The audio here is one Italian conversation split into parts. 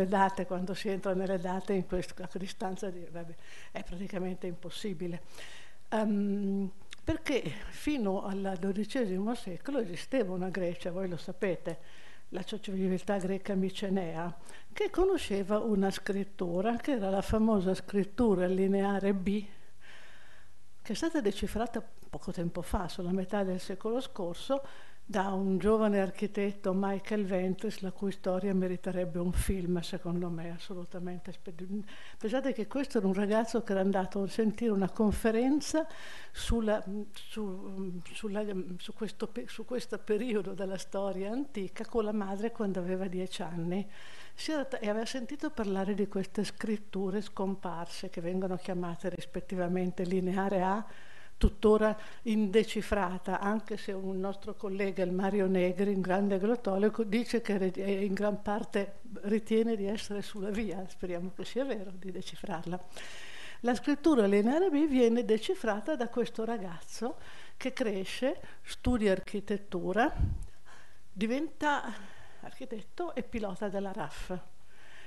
le date, quando si entra nelle date in questa distanza di, vabbè, è praticamente impossibile. Um, perché fino al XII secolo esisteva una Grecia, voi lo sapete, la civiltà greca micenea, che conosceva una scrittura, che era la famosa scrittura lineare B, che è stata decifrata poco tempo fa, sulla metà del secolo scorso, da un giovane architetto Michael Ventris, la cui storia meriterebbe un film, secondo me, assolutamente. Pensate che questo era un ragazzo che era andato a sentire una conferenza sulla, su, sulla, su, questo, su, questo, periodo della storia antica con la madre quando aveva dieci anni e aveva sentito parlare di queste scritture scomparse che vengono chiamate rispettivamente lineare A, tuttora indecifrata, anche se un nostro collega, il Mario Negri, un grande glotolico, dice che in gran parte ritiene di essere sulla via, speriamo che sia vero, di decifrarla. La scrittura lineare B viene decifrata da questo ragazzo che cresce, studia architettura, diventa architetto e pilota della RAF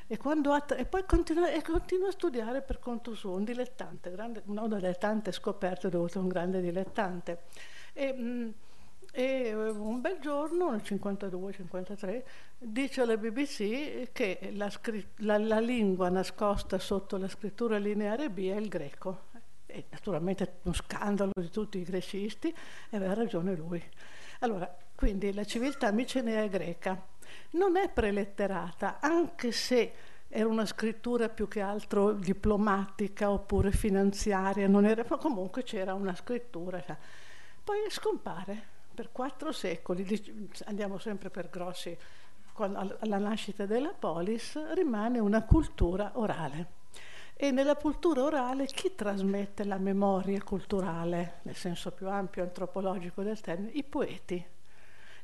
e, ha, e poi continua, e continua, a studiare per conto suo, un dilettante, grande, una dilettante scoperto dovuto a un grande dilettante. E, mm, e un bel giorno, nel 52-53, dice alla BBC che la, la, la, lingua nascosta sotto la scrittura lineare B è il greco. E naturalmente uno scandalo di tutti i grecisti, e aveva ragione lui. Allora, quindi la civiltà micenea è greca non è preletterata, anche se era una scrittura più che altro diplomatica oppure finanziaria, era, ma comunque c'era una scrittura. Cioè. Poi scompare per quattro secoli, andiamo sempre per grossi, alla nascita della polis rimane una cultura orale. E nella cultura orale chi trasmette la memoria culturale, nel senso più ampio antropologico del termine? I poeti.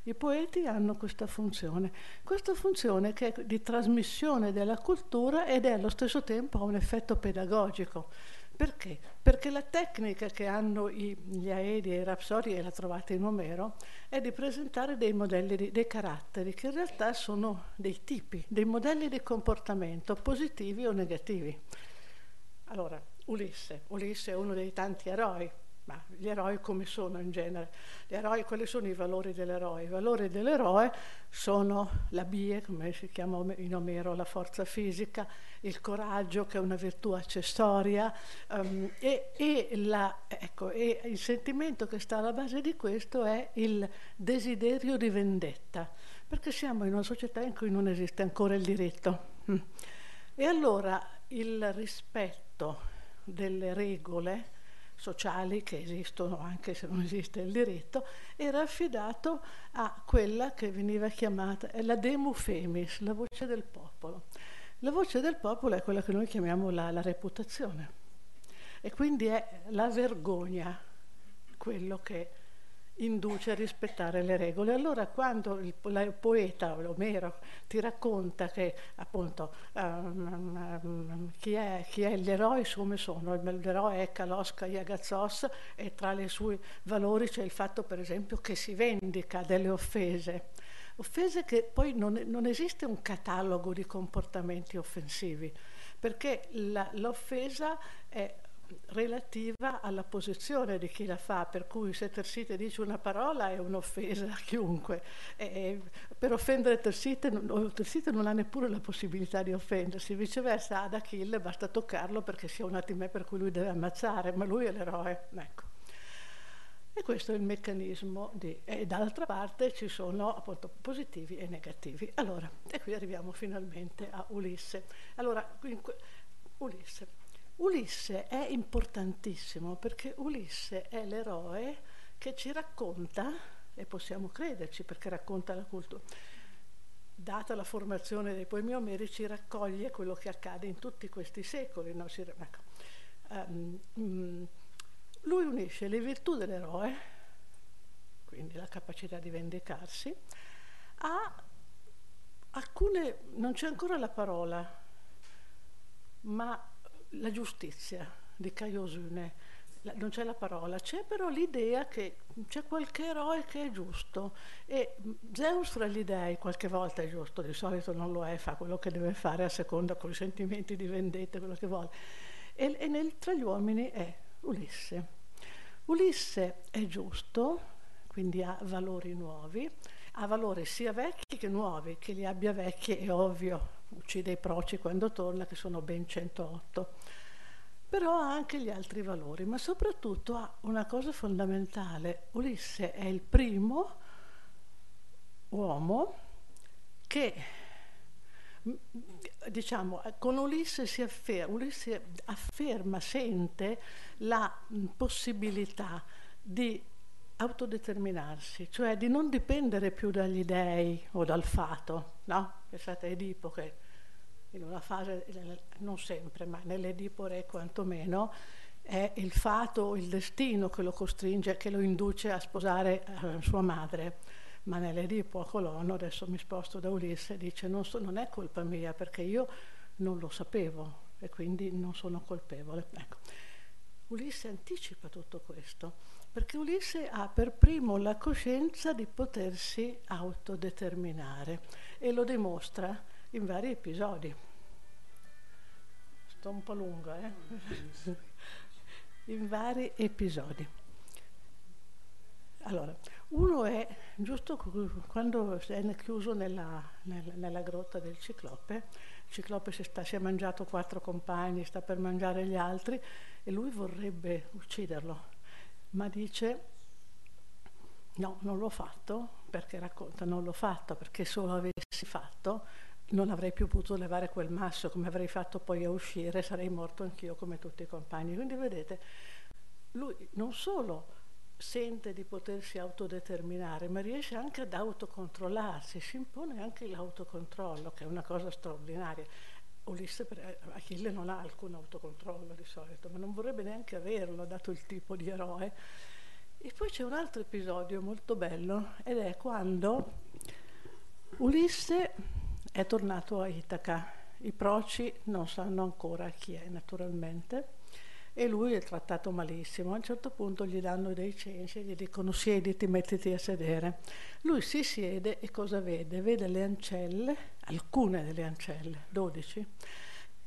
I poeti hanno questa funzione, questa funzione che è di trasmissione della cultura ed è allo stesso tempo un effetto pedagogico. Perché? Perché la tecnica che hanno i, gli Aedi e i Rapsodi, e la trovate in Omero, è di presentare dei modelli, di, dei caratteri, che in realtà sono dei tipi, dei modelli di comportamento, positivi o negativi. Allora, Ulisse. Ulisse è uno dei tanti eroi, ma gli eroi come sono in genere? Gli eroi, quali sono i valori dell'eroe? I valori dell'eroe sono la bie, come si chiama in Omero, la forza fisica, il coraggio, che è una virtù accessoria, um, e, e, la, ecco, e il sentimento che sta alla base di questo è il desiderio di vendetta, perché siamo in una società in cui non esiste ancora il diritto. Mm. E allora il rispetto delle regole, sociali che esistono anche se non esiste il diritto, era affidato a quella che veniva chiamata la demu femis, la voce del popolo. La voce del popolo è quella che noi chiamiamo la, la reputazione e quindi è la vergogna quello che induce a rispettare le regole. Allora quando il, poeta Omero ti racconta che appunto um, um, chi, è, chi, è, gli eroi come sono, l'eroe è Kalosca Iagazos e tra i suoi valori c'è il fatto per esempio che si vendica delle offese. Offese che poi non, non esiste un catalogo di comportamenti offensivi, perché l'offesa è relativa alla posizione di chi la fa, per cui se Tersite dice una parola è un'offesa a chiunque. E per offendere Tersite, Tersite non ha neppure la possibilità di offendersi, viceversa ad Achille basta toccarlo perché sia un attimo per cui lui deve ammazzare, ma lui è l'eroe. Ecco. E questo è il meccanismo di... E dall'altra parte ci sono appunto positivi e negativi. Allora, e qui arriviamo finalmente a Ulisse. Allora, Ulisse. Ulisse è importantissimo perché Ulisse è l'eroe che ci racconta, e possiamo crederci perché racconta la cultura, data la formazione dei poemi omerici, raccoglie quello che accade in tutti questi secoli. No? Si, ecco. um, lui unisce le virtù dell'eroe, quindi la capacità di vendicarsi, a alcune, non c'è ancora la parola, ma la giustizia di Caio non c'è la parola, c'è però l'idea che c'è qualche eroe che è giusto e Zeus fra gli dei qualche volta è giusto, di solito non lo è, fa quello che deve fare a seconda con i sentimenti di vendetta, quello che vuole. E, e nel, tra gli uomini è Ulisse. Ulisse è giusto, quindi ha valori nuovi, ha valori sia vecchi che nuovi, che li abbia vecchi è ovvio, uccide i proci quando torna, che sono ben 108 però ha anche gli altri valori, ma soprattutto ha una cosa fondamentale. Ulisse è il primo uomo che, diciamo, con Ulisse si afferma, Ulisse afferma, sente la possibilità di autodeterminarsi, cioè di non dipendere più dagli dei o dal fato, no? Pensate a Edipo che in una fase, non sempre, ma nell'Edipore quantomeno, è il fato o il destino che lo costringe, che lo induce a sposare eh, sua madre. Ma nell'Edipo a Colono, adesso mi sposto da Ulisse, dice non, so, non è colpa mia perché io non lo sapevo e quindi non sono colpevole. Ecco. Ulisse anticipa tutto questo, perché Ulisse ha per primo la coscienza di potersi autodeterminare e lo dimostra in vari episodi. Sto un po' lunga, eh? in vari episodi. Allora, uno è giusto quando è chiuso nella, nella, nella grotta del ciclope, il ciclope si, sta, si, è mangiato quattro compagni, sta per mangiare gli altri e lui vorrebbe ucciderlo, ma dice no, non l'ho fatto perché racconta, non l'ho fatto perché se lo avessi fatto non avrei più potuto levare quel masso come avrei fatto poi a uscire, sarei morto anch'io come tutti i compagni. Quindi vedete, lui non solo sente di potersi autodeterminare, ma riesce anche ad autocontrollarsi, si impone anche l'autocontrollo, che è una cosa straordinaria. Ulisse, Achille non ha alcun autocontrollo di solito, ma non vorrebbe neanche averlo, dato il tipo di eroe. E poi c'è un altro episodio molto bello, ed è quando Ulisse è tornato a Itaca. I proci non sanno ancora chi è, naturalmente, e lui è trattato malissimo. A un certo punto gli danno dei censi, gli dicono siediti, mettiti a sedere. Lui si siede e cosa vede? Vede le ancelle, alcune delle ancelle, 12,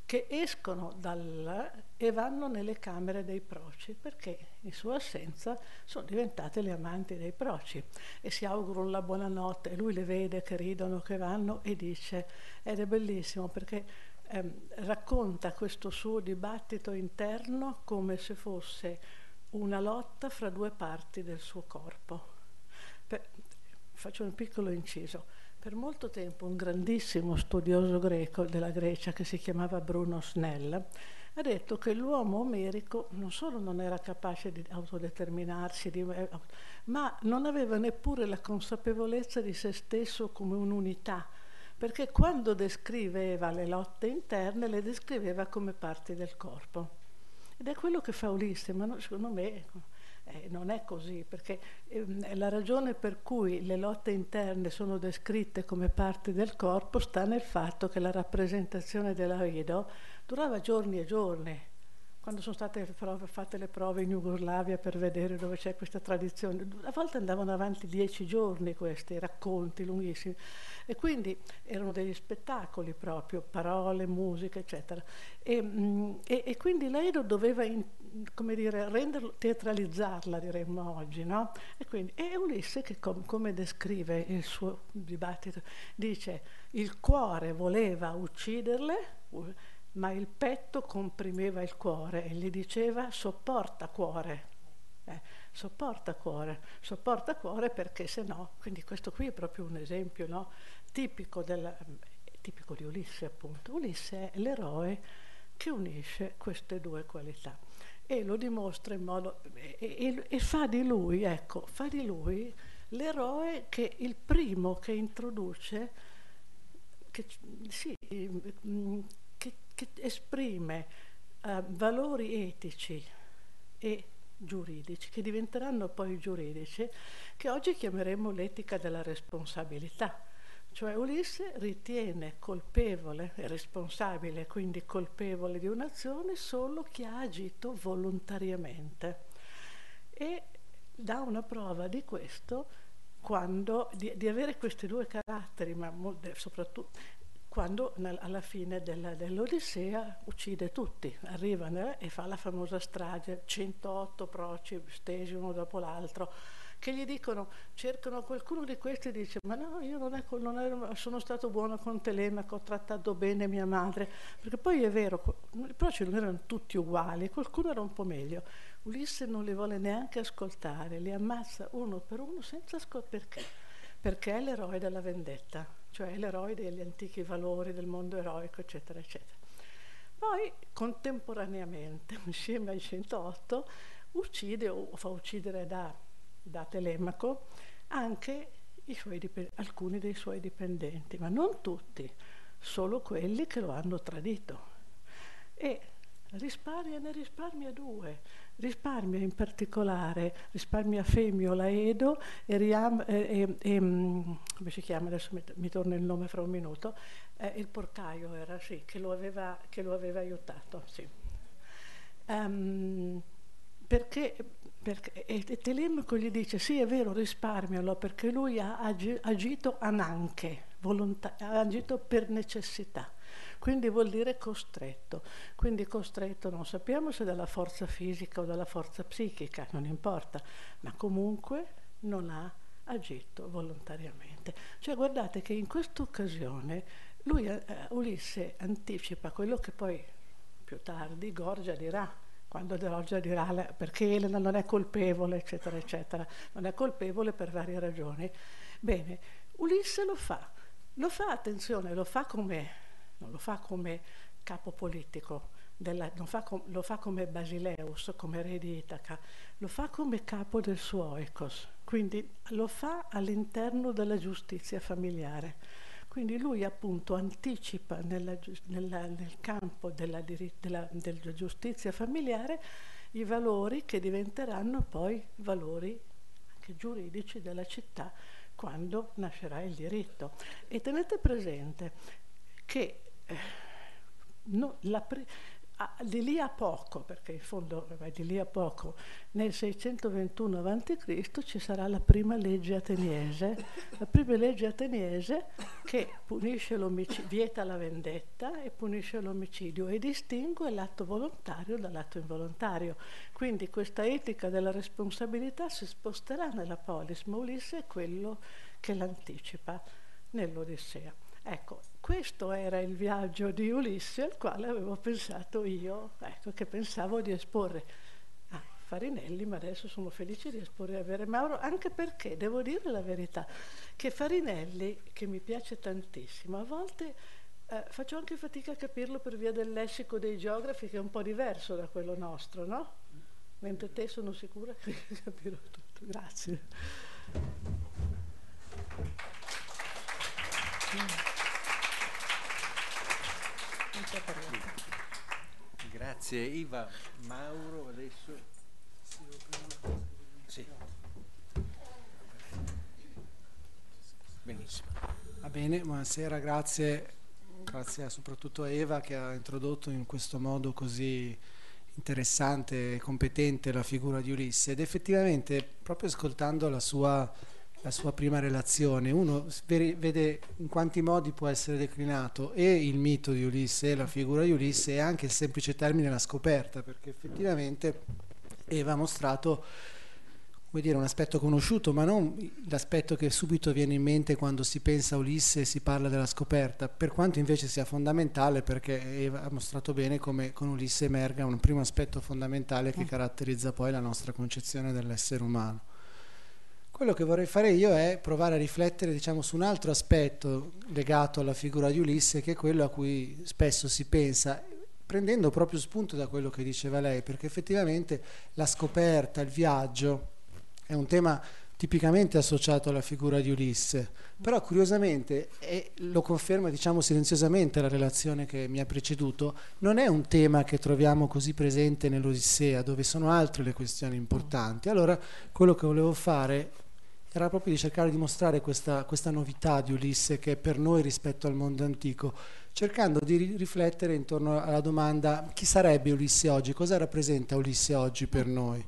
che escono dal, e vanno nelle camere dei proci, perché in sua assenza sono diventate le amanti dei proci e si augurano la buonanotte e lui le vede che ridono, che vanno e dice, ed è bellissimo perché ehm, racconta questo suo dibattito interno come se fosse una lotta fra due parti del suo corpo. Per, faccio un piccolo inciso. Per molto tempo un grandissimo studioso greco della Grecia che si chiamava Bruno Snell ha detto che l'uomo omerico non solo non era capace di autodeterminarsi, di, eh, ma non aveva neppure la consapevolezza di se stesso come un'unità, perché quando descriveva le lotte interne le descriveva come parti del corpo. Ed è quello che fa Ulisse, ma no, secondo me eh, non è così, perché eh, la ragione per cui le lotte interne sono descritte come parti del corpo sta nel fatto che la rappresentazione della Vido durava giorni e giorni. Quando sono state fatte le prove in Jugoslavia per vedere dove c'è questa tradizione, a volte andavano avanti dieci giorni questi racconti lunghissimi e quindi erano degli spettacoli proprio, parole, musica, eccetera. E, mm, e, e quindi lei doveva in, come dire, renderlo, teatralizzarla, diremmo oggi, no? E quindi, e Ulisse, che com, come descrive il suo dibattito, dice, il cuore voleva ucciderle, ma il petto comprimeva il cuore e gli diceva, sopporta cuore, eh, sopporta cuore, sopporta cuore perché se no, quindi questo qui è proprio un esempio no? tipico, del, tipico di Ulisse appunto. Ulisse è l'eroe che unisce queste due qualità e lo dimostra in modo e, e, e, fa di lui, ecco, fa di lui l'eroe che il primo che introduce, che, sì, che, esprime uh, valori etici e giuridici, che diventeranno poi giuridici, che oggi chiameremo l'etica della responsabilità Cioè Ulisse ritiene colpevole responsabile, quindi colpevole di un'azione, solo chi ha agito volontariamente. E dà una prova di questo quando, di, di avere questi due caratteri, ma soprattutto quando alla fine della, dell'Odissea uccide tutti, arriva e fa la famosa strage, 108 proci stesi uno dopo l'altro, che gli dicono, cercano qualcuno di questi e dice, ma no, io non, è, non ero, sono stato buono con Telemaco, ho trattato bene mia madre, perché poi è vero, i proci non erano tutti uguali, qualcuno era un po' meglio. Ulisse non li vuole neanche ascoltare, li ammazza uno per uno senza ascoltare. Perché? Perché è l'eroe della vendetta, cioè l'eroe degli antichi valori del mondo eroico, eccetera, eccetera. Poi contemporaneamente, insieme ai 108, uccide o fa uccidere da, da Telemaco anche suoi, alcuni dei suoi dipendenti, ma non tutti, solo quelli che lo hanno tradito. E risparmia, ne risparmia due risparmia in particolare, risparmia Femio Edo e, Riam, e, e, mm, come si chiama, adesso mi, mi, torna il nome fra un minuto, eh, il porcaio era, sì, che lo aveva, che lo aveva aiutato, sì. Um, perché, perché, e Telemaco gli dice sì è vero risparmialo perché lui ha agito ananche, ha agito per necessità quindi vuol dire costretto. Quindi costretto non sappiamo se dalla forza fisica o dalla forza psichica, non importa, ma comunque non ha agito volontariamente. Cioè guardate che in questa occasione lui, eh, Ulisse, anticipa quello che poi più tardi Gorgia dirà, quando Gorgia dirà perché Elena non è colpevole, eccetera, eccetera, non è colpevole per varie ragioni. Bene, Ulisse lo fa, lo fa, attenzione, lo fa come non lo fa come capo politico, della, fa com, lo fa come Basileus, come re di Itaca, lo fa come capo del suo oikos, quindi lo fa all'interno della giustizia familiare. Quindi lui appunto anticipa nella, nella, nel campo della, della, della giustizia familiare i valori che diventeranno poi valori anche giuridici della città quando nascerà il diritto. E tenete presente che no, pre- ah, di lì a poco, perché in fondo vabbè, di lì a poco, nel 621 a.C. ci sarà la prima legge ateniese, la prima legge ateniese che vieta la vendetta e punisce l'omicidio e distingue l'atto volontario dall'atto involontario. Quindi questa etica della responsabilità si sposterà nella polis, ma Ulisse è quello che l'anticipa nell'Odissea. Ecco, questo era il viaggio di Ulisse al quale avevo pensato io, ecco, che pensavo di esporre a Farinelli, ma adesso sono felice di esporre a Vere Mauro, anche perché devo dire la verità, che Farinelli, che mi piace tantissimo, a volte eh, faccio anche fatica a capirlo per via del lessico dei geografi che è un po' diverso da quello nostro, no? Mentre te sono sicura che capirò tutto. Grazie. Grazie Iva. Mauro adesso. Sì. Benissimo. Va bene, buonasera, grazie, grazie soprattutto a Eva che ha introdotto in questo modo così interessante e competente la figura di Ulisse ed effettivamente proprio ascoltando la sua la sua prima relazione, uno vede in quanti modi può essere declinato e il mito di Ulisse e la figura di Ulisse e anche il semplice termine la scoperta, perché effettivamente Eva ha mostrato come dire, un aspetto conosciuto, ma non l'aspetto che subito viene in mente quando si pensa a Ulisse e si parla della scoperta, per quanto invece sia fondamentale perché Eva ha mostrato bene come con Ulisse emerga un primo aspetto fondamentale che mm. caratterizza poi la nostra concezione dell'essere umano. Quello che vorrei fare io è provare a riflettere diciamo, su un altro aspetto legato alla figura di Ulisse, che è quello a cui spesso si pensa, prendendo proprio spunto da quello che diceva lei, perché effettivamente la scoperta, il viaggio è un tema tipicamente associato alla figura di Ulisse, però curiosamente, e lo conferma diciamo silenziosamente la relazione che mi ha preceduto, non è un tema che troviamo così presente nell'Odissea, dove sono altre le questioni importanti. Allora, quello che volevo fare era proprio di cercare di mostrare questa, questa novità di Ulisse che è per noi rispetto al mondo antico, cercando di riflettere intorno alla domanda chi sarebbe Ulisse oggi, cosa rappresenta Ulisse oggi per noi.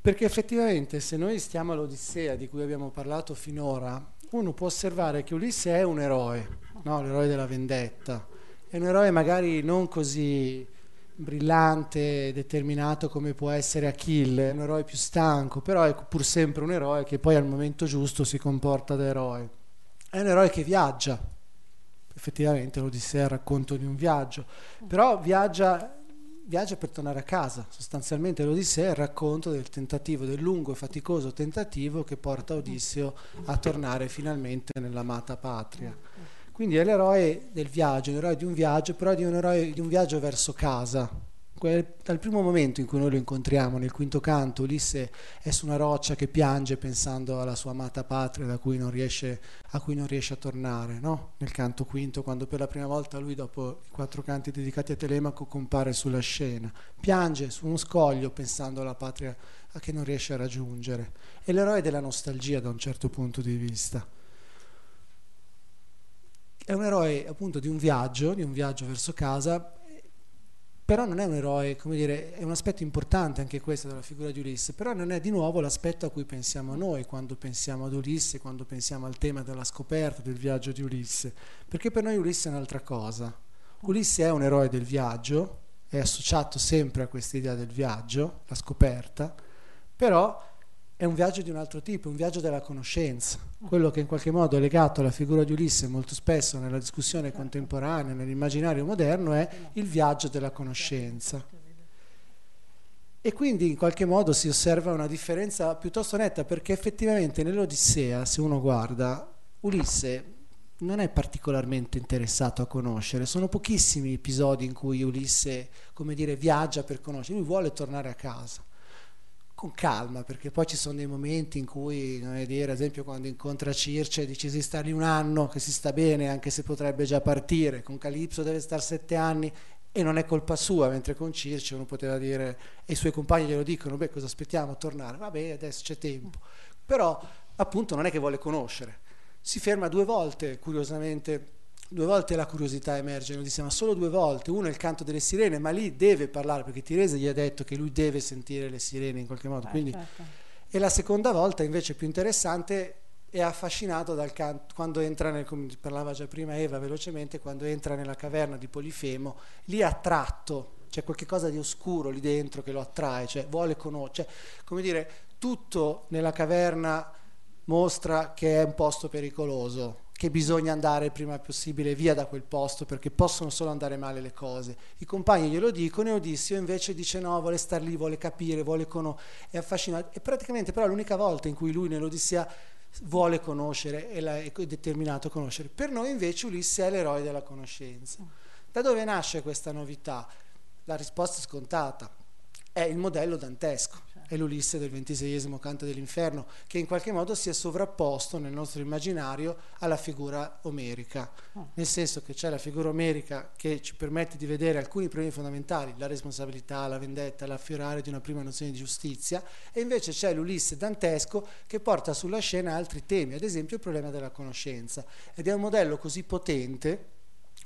Perché effettivamente se noi stiamo all'Odissea di cui abbiamo parlato finora, uno può osservare che Ulisse è un eroe, no? l'eroe della vendetta, è un eroe magari non così brillante, determinato come può essere Achille, un eroe più stanco, però è pur sempre un eroe che poi al momento giusto si comporta da eroe. È un eroe che viaggia, effettivamente l'Odissea è il racconto di un viaggio, però viaggia, viaggia per tornare a casa, sostanzialmente l'Odissea è il racconto del tentativo, del lungo e faticoso tentativo che porta Odisseo a tornare finalmente nell'amata patria. Quindi è l'eroe del viaggio, l'eroe di un viaggio, però di un eroe di un viaggio verso casa. Quel, dal primo momento in cui noi lo incontriamo, nel quinto canto, Ulisse è su una roccia che piange pensando alla sua amata patria cui riesce, a cui non riesce a tornare. No? Nel canto quinto, quando per la prima volta lui, dopo i quattro canti dedicati a Telemaco, compare sulla scena. Piange su uno scoglio pensando alla patria a che non riesce a raggiungere. È l'eroe della nostalgia da un certo punto di vista è un eroe appunto di un viaggio, di un viaggio verso casa, però non è un eroe, come dire, è un aspetto importante anche questo della figura di Ulisse, però non è di nuovo l'aspetto a cui pensiamo noi quando pensiamo ad Ulisse, quando pensiamo al tema della scoperta del viaggio di Ulisse, perché per noi Ulisse è un'altra cosa. Ulisse è un eroe del viaggio, è associato sempre a questa idea del viaggio, la scoperta, però è un viaggio di un altro tipo, un viaggio della conoscenza, quello che in qualche modo è legato alla figura di Ulisse molto spesso nella discussione contemporanea, nell'immaginario moderno, è il viaggio della conoscenza. E quindi in qualche modo si osserva una differenza piuttosto netta perché effettivamente nell'Odissea, se uno guarda, Ulisse non è particolarmente interessato a conoscere, sono pochissimi episodi in cui Ulisse, come dire, viaggia per conoscere, lui vuole tornare a casa con calma, perché poi ci sono dei momenti in cui, dire, ad esempio quando incontra Circe dice si sta lì un anno, che si sta bene, anche se potrebbe già partire, con Calipso deve stare sette anni e non è colpa sua, mentre con Circe uno poteva dire, e i suoi compagni glielo dicono, beh cosa aspettiamo, tornare, vabbè adesso c'è tempo, però appunto non è che vuole conoscere, si ferma due volte, curiosamente, due volte la curiosità emerge nell'Odissea, ma solo due volte. Uno è il canto delle sirene, ma lì deve parlare perché Tirese gli ha detto che lui deve sentire le sirene in qualche modo. Eh, Quindi, certo. E la seconda volta, invece più interessante, è affascinato dal canto, quando entra, nel, come parlava già prima Eva velocemente, quando entra nella caverna di Polifemo, lì è attratto, c'è qualcosa di oscuro lì dentro che lo attrae, cioè vuole conoscere, cioè, come dire, tutto nella caverna mostra che è un posto pericoloso, che bisogna andare il prima possibile via da quel posto perché possono solo andare male le cose. I compagni glielo dicono e Odisseo invece dice no, vuole stare lì, vuole capire, vuole conoscere, è affascinato. E praticamente però l'unica volta in cui lui nell'Odissea vuole conoscere e è determinato a conoscere. Per noi invece Ulisse è l'eroe della conoscenza. Da dove nasce questa novità? La risposta è scontata, è il modello dantesco è l'Ulisse del ventiseiesimo canto dell'inferno, che in qualche modo si è sovrapposto nel nostro immaginario alla figura omerica, ah. nel senso che c'è la figura omerica che ci permette di vedere alcuni problemi fondamentali, la responsabilità, la vendetta, l'affiorare di una prima nozione di giustizia, e invece c'è l'Ulisse dantesco che porta sulla scena altri temi, ad esempio il problema della conoscenza, ed è un modello così potente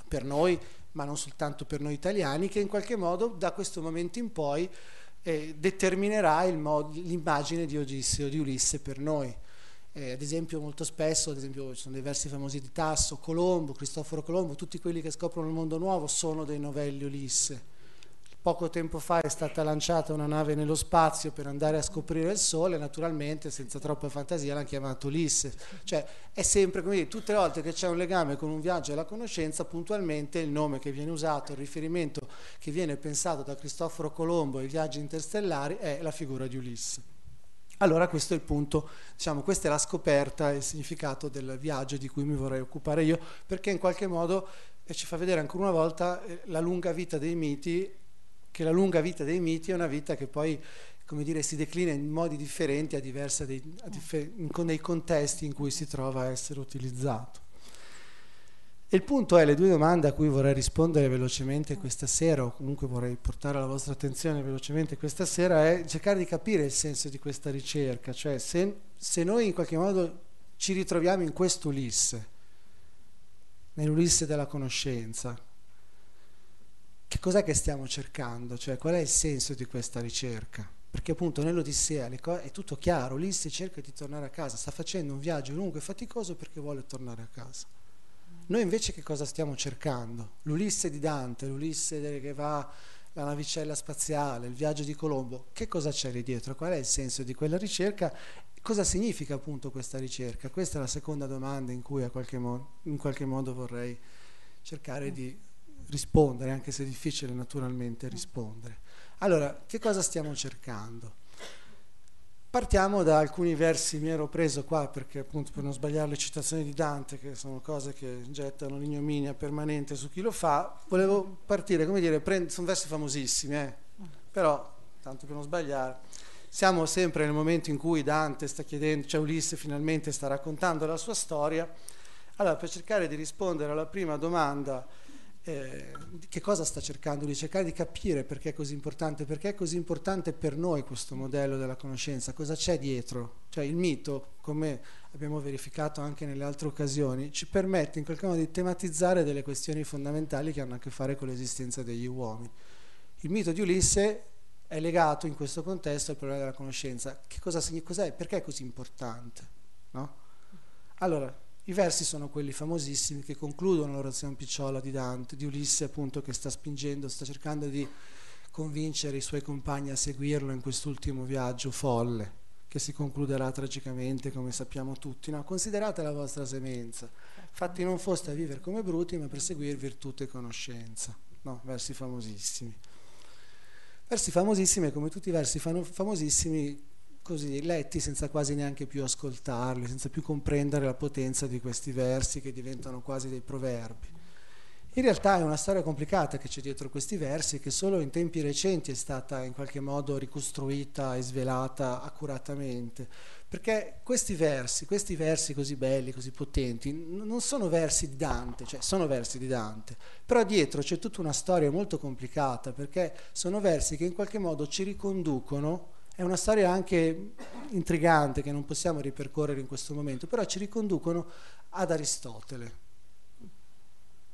per noi, ma non soltanto per noi italiani, che in qualche modo da questo momento in poi eh, determinerà l'immagine di Odisseo, di Ulisse per noi. Eh, ad esempio molto spesso, esempio ci sono dei versi famosi di Tasso, Colombo, Cristoforo Colombo, tutti quelli che scoprono il mondo nuovo sono dei novelli Ulisse Poco tempo fa è stata lanciata una nave nello spazio per andare a scoprire il Sole, naturalmente senza troppa fantasia l'hanno chiamato Ulisse. Cioè è sempre come dire, tutte le volte che c'è un legame con un viaggio e la conoscenza, puntualmente il nome che viene usato, il riferimento che viene pensato da Cristoforo Colombo ai viaggi interstellari è la figura di Ulisse. Allora questo è il punto, diciamo, questa è la scoperta e il significato del viaggio di cui mi vorrei occupare io, perché in qualche modo ci fa vedere ancora una volta eh, la lunga vita dei miti che la lunga vita dei miti è una vita che poi come dire, si declina in modi differenti a dei, a differ- con dei contesti in cui si trova a essere utilizzato. E il punto è, le due domande a cui vorrei rispondere velocemente questa sera, o comunque vorrei portare la vostra attenzione velocemente questa sera, è cercare di capire il senso di questa ricerca, cioè se, se noi in qualche modo ci ritroviamo in questo Ulisse, nell'Ulisse della conoscenza, che cos'è che stiamo cercando? Cioè qual è il senso di questa ricerca? Perché appunto nell'Odissea è tutto chiaro, Ulisse cerca di tornare a casa, sta facendo un viaggio lungo e faticoso perché vuole tornare a casa. Noi invece che cosa stiamo cercando? L'Ulisse di Dante, l'Ulisse che va la navicella spaziale, il viaggio di Colombo, che cosa c'è lì dietro? Qual è il senso di quella ricerca? Cosa significa appunto questa ricerca? Questa è la seconda domanda in cui qualche mo- in qualche modo vorrei cercare di rispondere, anche se è difficile naturalmente rispondere. Allora, che cosa stiamo cercando? Partiamo da alcuni versi, mi ero preso qua perché appunto per non sbagliare le citazioni di Dante, che sono cose che gettano l'ignominia permanente su chi lo fa, volevo partire, come dire, prend- sono versi famosissimi, eh? però tanto per non sbagliare, siamo sempre nel momento in cui Dante sta chiedendo, cioè Ulisse finalmente sta raccontando la sua storia, allora per cercare di rispondere alla prima domanda, eh, che cosa sta cercando di cercare di capire perché è così importante, perché è così importante per noi questo modello della conoscenza, cosa c'è dietro, cioè il mito, come abbiamo verificato anche nelle altre occasioni, ci permette in qualche modo di tematizzare delle questioni fondamentali che hanno a che fare con l'esistenza degli uomini. Il mito di Ulisse è legato in questo contesto al problema della conoscenza. Che cosa, cos'è? Perché è così importante? No? Allora, i versi sono quelli famosissimi che concludono l'orazione picciola di Dante, di Ulisse appunto che sta spingendo, sta cercando di convincere i suoi compagni a seguirlo in quest'ultimo viaggio folle che si concluderà tragicamente come sappiamo tutti. No, considerate la vostra semenza, fatti non foste a vivere come bruti ma per seguire virtù e conoscenza. No, versi famosissimi. Versi famosissimi come tutti i versi famosissimi così letti senza quasi neanche più ascoltarli, senza più comprendere la potenza di questi versi che diventano quasi dei proverbi. In realtà è una storia complicata che c'è dietro questi versi che solo in tempi recenti è stata in qualche modo ricostruita e svelata accuratamente, perché questi versi, questi versi così belli, così potenti, non sono versi di Dante, cioè sono versi di Dante, però dietro c'è tutta una storia molto complicata, perché sono versi che in qualche modo ci riconducono è una storia anche intrigante che non possiamo ripercorrere in questo momento, però ci riconducono ad Aristotele.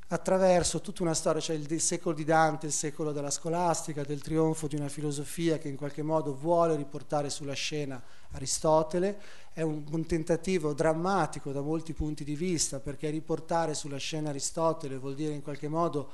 Attraverso tutta una storia, cioè il, secolo di Dante, il secolo della scolastica, del trionfo di una filosofia che in qualche modo vuole riportare sulla scena Aristotele, è un, un, tentativo drammatico da molti punti di vista, perché riportare sulla scena Aristotele vuol dire in qualche modo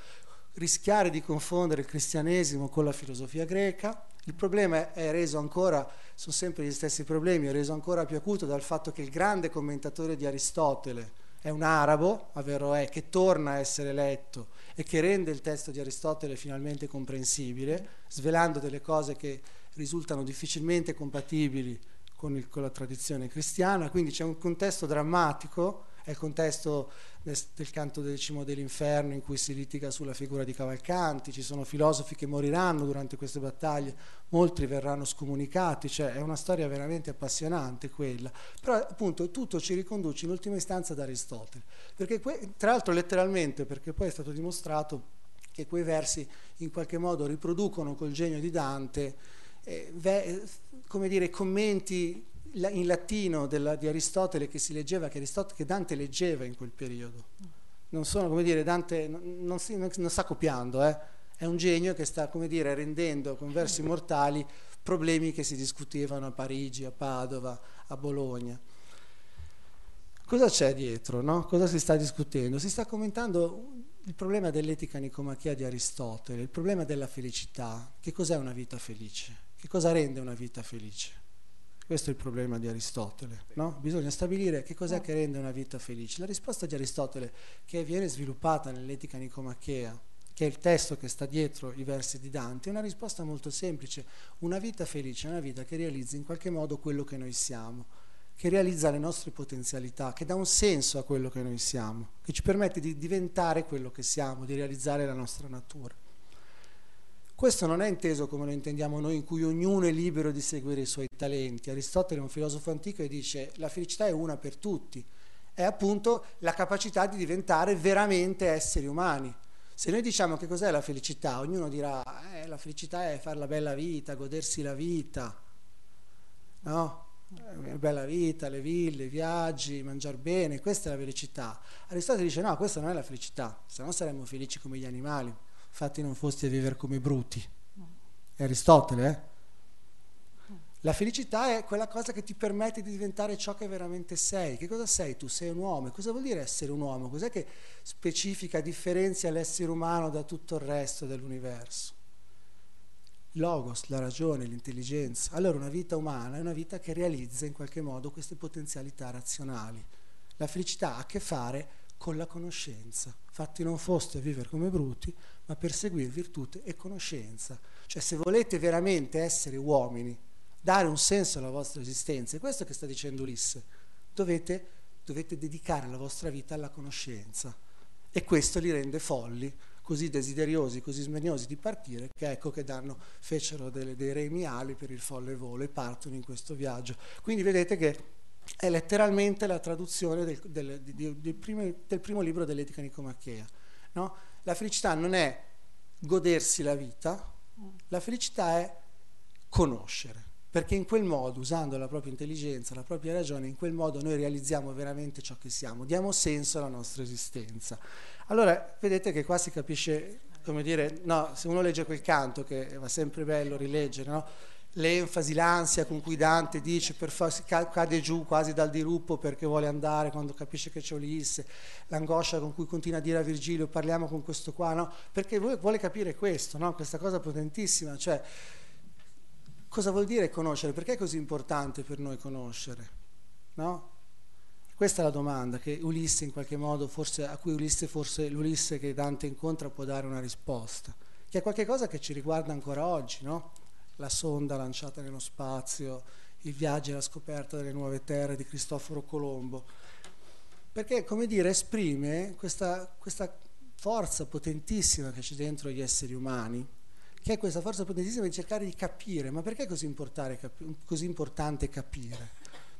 rischiare di confondere il cristianesimo con la filosofia greca. Il problema è reso ancora, sono sempre gli stessi problemi, è reso ancora più acuto dal fatto che il grande commentatore di Aristotele è un arabo, Averroè, che torna a essere letto e che rende il testo di Aristotele finalmente comprensibile, svelando delle cose che risultano difficilmente compatibili con, il, con la tradizione cristiana. Quindi c'è un contesto drammatico è il contesto del canto decimo dell'inferno in cui si litiga sulla figura di Cavalcanti, ci sono filosofi che moriranno durante queste battaglie, molti verranno scomunicati, cioè è una storia veramente appassionante quella, però appunto tutto ci riconduce in ultima istanza ad Aristotele, perché que- tra l'altro letteralmente, perché poi è stato dimostrato che quei versi in qualche modo riproducono col genio di Dante eh, ve- come dire, commenti in latino della, di Aristotele che si leggeva, che, che, Dante leggeva in quel periodo. Non sono, come dire, Dante non, si, non sta copiando, eh? È un genio che sta, come dire, rendendo con versi mortali problemi che si discutevano a Parigi, a Padova, a Bologna. Cosa c'è dietro? No? Cosa si sta discutendo? Si sta commentando il problema dell'etica nicomachia di Aristotele, il problema della felicità. Che cos'è una vita felice? Che cosa rende una vita felice? Questo è il problema di Aristotele. No? Bisogna stabilire che cos'è che rende una vita felice. La risposta di Aristotele, che viene sviluppata nell'Etica Nicomachea, che è il testo che sta dietro i versi di Dante, è una risposta molto semplice. Una vita felice è una vita che realizza in qualche modo quello che noi siamo, che realizza le nostre potenzialità, che dà un senso a quello che noi siamo, che ci permette di diventare quello che siamo, di realizzare la nostra natura. Questo non è inteso come lo intendiamo noi, in cui ognuno è libero di seguire i suoi talenti. Aristotele è un filosofo antico e dice la felicità è una per tutti. è appunto la capacità di diventare veramente esseri umani. Se noi diciamo che cos'è la felicità, ognuno dirà, eh, la felicità è fare la bella vita, godersi la vita, no? Eh, bella vita, le ville, i viaggi, mangiare bene, questa è la felicità. Aristotele dice no, questa non è la felicità, se no saremmo felici come gli animali, infatti non fosti a vivere come bruti. È Aristotele, eh? La felicità è quella cosa che ti permette di diventare ciò che veramente sei. Che cosa sei tu? Sei un uomo. Cosa vuol dire essere un uomo? Cos'è che specifica, differenzia l'essere umano da tutto il resto dell'universo? Logos, la ragione, l'intelligenza. Allora una vita umana è una vita che realizza in qualche modo queste potenzialità razionali. La felicità ha a che fare con la conoscenza. Fatti non foste a vivere come bruti, ma perseguire virtù e conoscenza. Cioè se volete veramente essere uomini, dare un senso alla vostra esistenza. È questo che sta dicendo Ulisse. Dovete, dovete dedicare la vostra vita alla conoscenza. E questo li rende folli, così desideriosi, così smaniosi di partire, che ecco che danno, fecero delle, dei remiali per il folle volo e partono in questo viaggio. Quindi vedete che è letteralmente la traduzione del, del, del, del primo, primo, libro dell'etica nicomachea. No? La felicità non è godersi la vita, la felicità è conoscere perché in quel modo, usando la propria intelligenza, la propria ragione, in quel modo noi realizziamo veramente ciò che siamo, diamo senso alla nostra esistenza. Allora, vedete che qua si capisce, come dire, no, se uno legge quel canto, che va sempre bello rileggere, no? l'enfasi, l'ansia con cui Dante dice per farsi cade giù quasi dal diruppo perché vuole andare quando capisce che c'è Ulisse, l'angoscia con cui continua a dire a Virgilio parliamo con questo qua, no? perché vuole capire questo, no? questa cosa potentissima, cioè Cosa vuol dire conoscere? Perché è così importante per noi conoscere? No? Questa è la domanda che Ulisse in qualche modo, forse, a cui Ulisse, forse l'Ulisse che Dante incontra può dare una risposta, che è qualcosa che ci riguarda ancora oggi, no? La sonda lanciata nello spazio, il viaggio e la scoperta delle nuove terre di Cristoforo Colombo. Perché, come dire, esprime questa, questa forza potentissima che c'è dentro gli esseri umani, che è questa forza potentissima di cercare di capire, ma perché è così, così importante capire?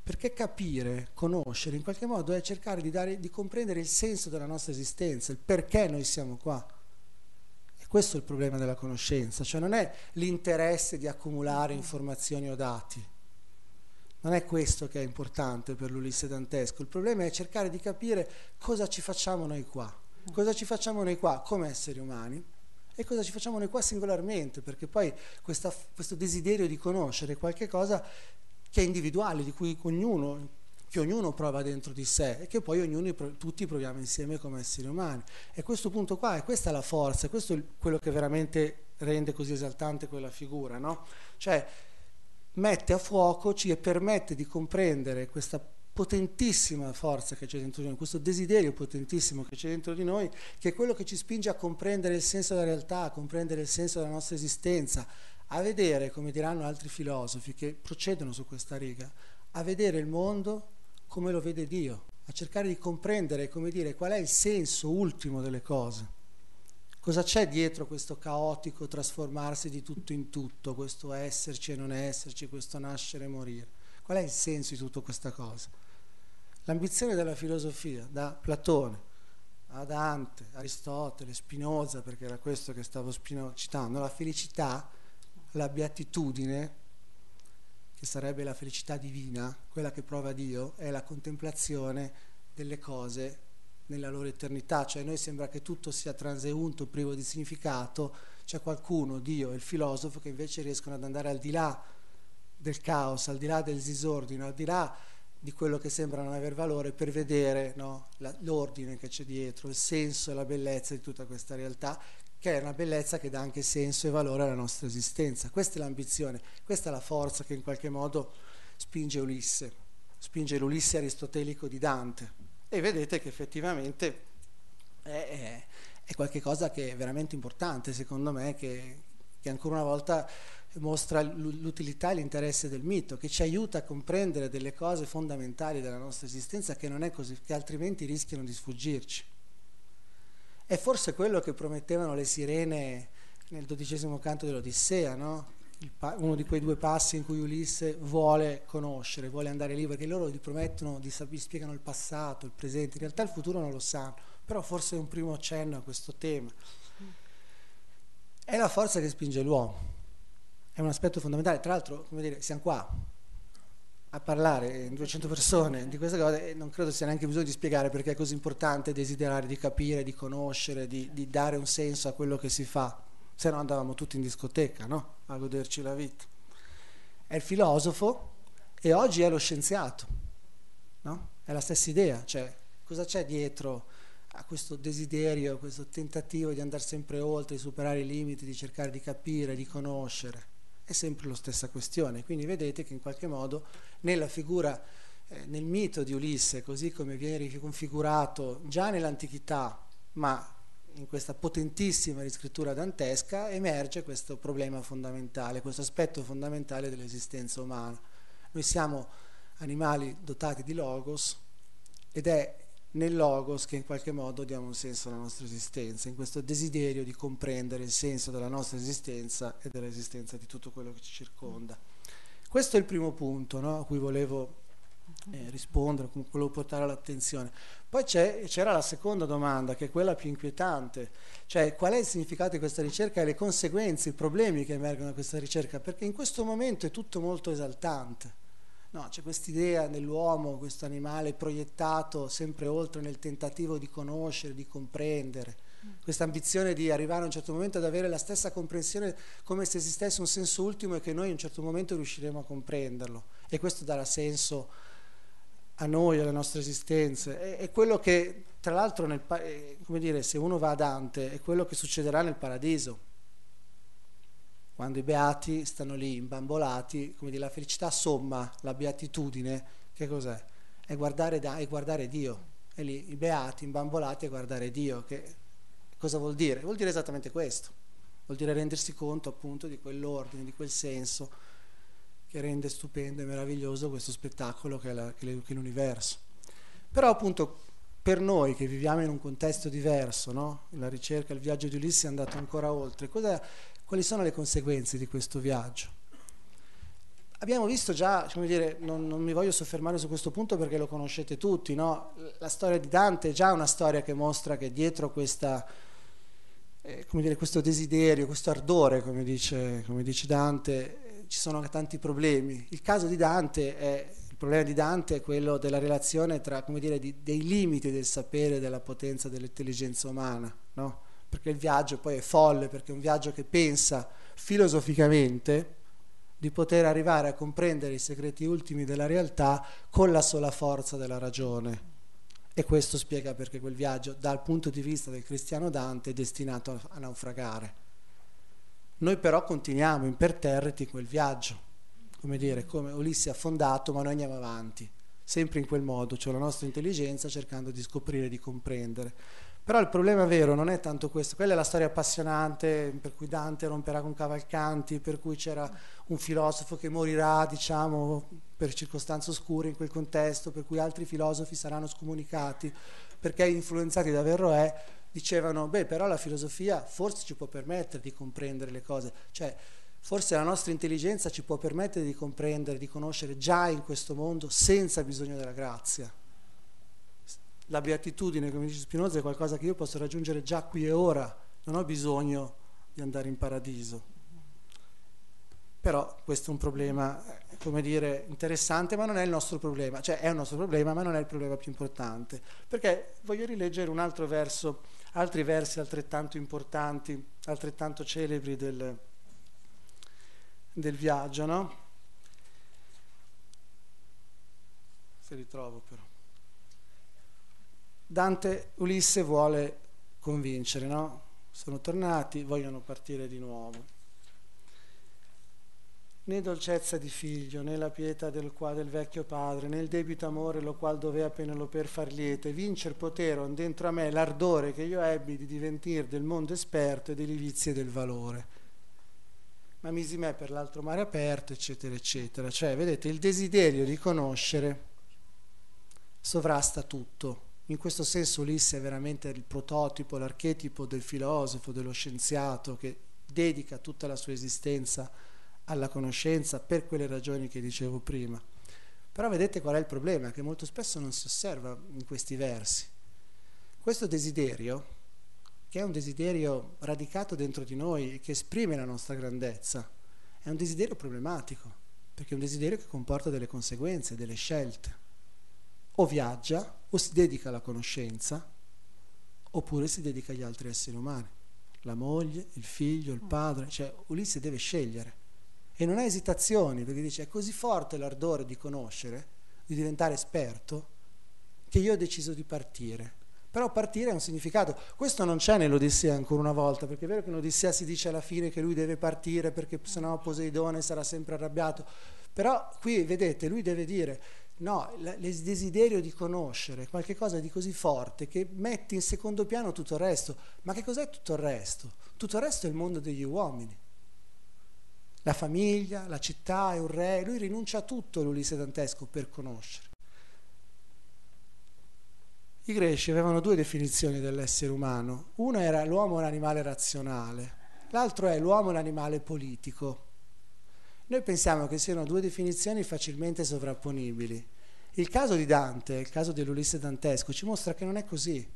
Perché capire, conoscere, in qualche modo è cercare di, dare, di comprendere il senso della nostra esistenza, il perché noi siamo qua. E questo è il problema della conoscenza, cioè non è l'interesse di accumulare informazioni o dati. Non è questo che è importante per l'Ulisse dantesco, il problema è cercare di capire cosa ci facciamo noi qua, cosa ci facciamo noi qua come esseri umani e cosa ci facciamo noi qua singolarmente, perché poi questa, questo desiderio di conoscere qualche cosa che è individuale, di cui ognuno, che ognuno prova dentro di sé e che poi ognuno, tutti proviamo insieme come esseri umani. E questo punto qua, e questa è la forza, questo è quello che veramente rende così esaltante quella figura, no? Cioè mette a fuoco, ci permette di comprendere questa potentissima forza che c'è dentro di noi, questo desiderio potentissimo che c'è dentro di noi, che è quello che ci spinge a comprendere il senso della realtà, a comprendere il senso della nostra esistenza, a vedere, come diranno altri filosofi che procedono su questa riga, a vedere il mondo come lo vede Dio, a cercare di comprendere, come dire, qual è il senso ultimo delle cose. Cosa c'è dietro questo caotico trasformarsi di tutto in tutto, questo esserci e non esserci, questo nascere e morire? Qual è il senso di tutta questa cosa? L'ambizione della filosofia, da Platone a Dante, Aristotele, Spinoza, perché era questo che stavo citando, la felicità, la beatitudine, che sarebbe la felicità divina, quella che prova Dio, è la contemplazione delle cose nella loro eternità, cioè a noi sembra che tutto sia transeunto, privo di significato, c'è qualcuno, Dio e il filosofo, che invece riescono ad andare al di là del caos, al di là del disordine, al di là di quello che sembra non aver valore per vedere no, la, l'ordine che c'è dietro, il senso e la bellezza di tutta questa realtà, che è una bellezza che dà anche senso e valore alla nostra esistenza. Questa è l'ambizione, questa è la forza che in qualche modo spinge Ulisse, spinge l'Ulisse aristotelico di Dante. E vedete che effettivamente è, è, è qualcosa che è veramente importante, secondo me, che, che ancora una volta mostra l'utilità e l'interesse del mito, che ci aiuta a comprendere delle cose fondamentali della nostra esistenza che, così, che altrimenti rischiano di sfuggirci. È forse quello che promettevano le sirene nel dodicesimo canto dell'Odissea, no? uno di quei due passi in cui Ulisse vuole conoscere, vuole andare lì, perché loro gli promettono, di, gli spiegano il passato, il presente, in realtà il futuro non lo sanno, però forse è un primo accenno a questo tema. È la forza che spinge l'uomo, è un aspetto fondamentale, tra l'altro, come dire, siamo qua a parlare in 200 persone di queste cose e non credo sia neanche bisogno di spiegare perché è così importante desiderare di capire, di conoscere, di, di dare un senso a quello che si fa se no andavamo tutti in discoteca, no? A goderci la vita. È il filosofo e oggi è lo scienziato, no? È la stessa idea, cioè cosa c'è dietro a questo desiderio, a questo tentativo di andare sempre oltre, di superare i limiti, di cercare di capire, di conoscere? È sempre la stessa questione. Quindi vedete che in qualche modo nella figura, eh, nel mito di Ulisse, così come viene riconfigurato già nell'antichità, ma in questa potentissima riscrittura dantesca emerge questo problema fondamentale, questo aspetto fondamentale dell'esistenza umana. Noi siamo animali dotati di logos ed è nel logos che in qualche modo diamo un senso alla nostra esistenza, in questo desiderio di comprendere il senso della nostra esistenza e dell'esistenza di tutto quello che ci circonda. Questo è il primo punto no, a cui volevo eh, rispondere, comunque volevo portare l'attenzione. Poi c'era la seconda domanda, che è quella più inquietante, cioè qual è il significato di questa ricerca e le conseguenze, i problemi che emergono da questa ricerca, perché in questo momento è tutto molto esaltante. No, c'è quest'idea dell'uomo, questo animale proiettato sempre oltre nel tentativo di conoscere, di comprendere, questa ambizione di arrivare a un certo momento ad avere la stessa comprensione come se esistesse un senso ultimo e che noi a un certo momento riusciremo a comprenderlo. E questo darà senso a noi, alle nostre esistenze. È, è quello che, tra l'altro, nel, come dire, se uno va a Dante, è quello che succederà nel paradiso. Quando i beati stanno lì imbambolati, come dire, la felicità somma, la beatitudine, che cos'è? È guardare, da, è guardare Dio. E lì i beati imbambolati a guardare Dio. Che, cosa vuol dire? Vuol dire esattamente questo. Vuol dire rendersi conto appunto di quell'ordine, di quel senso che rende stupendo e meraviglioso questo spettacolo che è, la, che è l'universo. Però appunto per noi che viviamo in un contesto diverso, no? la ricerca, il viaggio di Ulisse è andato ancora oltre, Cos'è, quali sono le conseguenze di questo viaggio? Abbiamo visto già, come dire, non, non, mi voglio soffermare su questo punto perché lo conoscete tutti, no? la storia di Dante è già una storia che mostra che dietro questa, eh, dire, questo desiderio, questo ardore, come dice, come dice Dante, ci sono tanti problemi. Il caso di Dante è, problema di Dante è quello della relazione tra, come dire, di, dei limiti del sapere e della potenza dell'intelligenza umana, no? Perché il viaggio poi è folle, perché è un viaggio che pensa filosoficamente di poter arrivare a comprendere i segreti ultimi della realtà con la sola forza della ragione. E questo spiega perché quel viaggio, dal punto di vista del cristiano Dante, è destinato a naufragare. Noi però continuiamo imperterriti quel viaggio, come dire, come Ulisse affondato, ma noi andiamo avanti, sempre in quel modo, cioè la nostra intelligenza cercando di scoprire, di comprendere. Però il problema vero non è tanto questo, quella è la storia appassionante per cui Dante romperà con Cavalcanti, per cui c'era un filosofo che morirà, diciamo, per circostanze oscure in quel contesto, per cui altri filosofi saranno scomunicati, perché influenzati da Verroè dicevano, beh, però la filosofia forse ci può permettere di comprendere le cose, cioè forse la nostra intelligenza ci può permettere di comprendere, di conoscere già in questo mondo senza bisogno della grazia. La beatitudine, come dice Spinoza, è qualcosa che io posso raggiungere già qui e ora, non ho bisogno di andare in paradiso. Però questo è un problema, come dire, interessante, ma non è il nostro problema. Cioè è un nostro problema, ma non è il problema più importante. Perché voglio rileggere un altro verso altri versi altrettanto importanti, altrettanto celebri del, del viaggio, no? Se ritrovo però. Dante Ulisse vuole convincere, no? Sono tornati, vogliono partire di nuovo né dolcezza di figlio, né la pietà del, qua, del vecchio padre, né il debito amore lo qual dovea per far liete, vincer poteron dentro a me l'ardore che io ebbi di diventir del mondo esperto e delle vizie del valore. Ma misi per l'altro mare aperto, eccetera, eccetera. Cioè, vedete, il desiderio di conoscere sovrasta tutto. In questo senso Ulisse è veramente il prototipo, l'archetipo del filosofo, dello scienziato che dedica tutta la sua esistenza alla conoscenza per quelle ragioni che dicevo prima. Però vedete qual è il problema? Che molto spesso non si osserva in questi versi. Questo desiderio, che è un desiderio radicato dentro di noi e che esprime la nostra grandezza, è un desiderio problematico, perché è un desiderio che comporta delle conseguenze, delle scelte. O viaggia, o si dedica alla conoscenza, oppure si dedica agli altri esseri umani, la moglie, il figlio, il padre, cioè Ulisse deve scegliere e non ha esitazioni perché dice è così forte l'ardore di conoscere, di diventare esperto, che io ho deciso di partire. Però partire ha un significato. Questo non c'è nell'Odissea ancora una volta, perché è vero che nell'Odissea si dice alla fine che lui deve partire perché sennò Poseidone sarà sempre arrabbiato. Però qui vedete, lui deve dire No, il desiderio di conoscere qualcosa di così forte che mette in secondo piano tutto il resto. Ma che cos'è tutto il resto? Tutto il resto è il mondo degli uomini. La famiglia, la città e un re. Lui rinuncia a tutto l'Ulisse dantesco per conoscere. I greci avevano due definizioni dell'essere umano. Una era l'uomo è un animale razionale, l'altro è l'uomo è un animale politico. Noi pensiamo che siano due definizioni facilmente sovrapponibili. Il caso di Dante, il caso dell'Ulisse dantesco, ci mostra che non è così,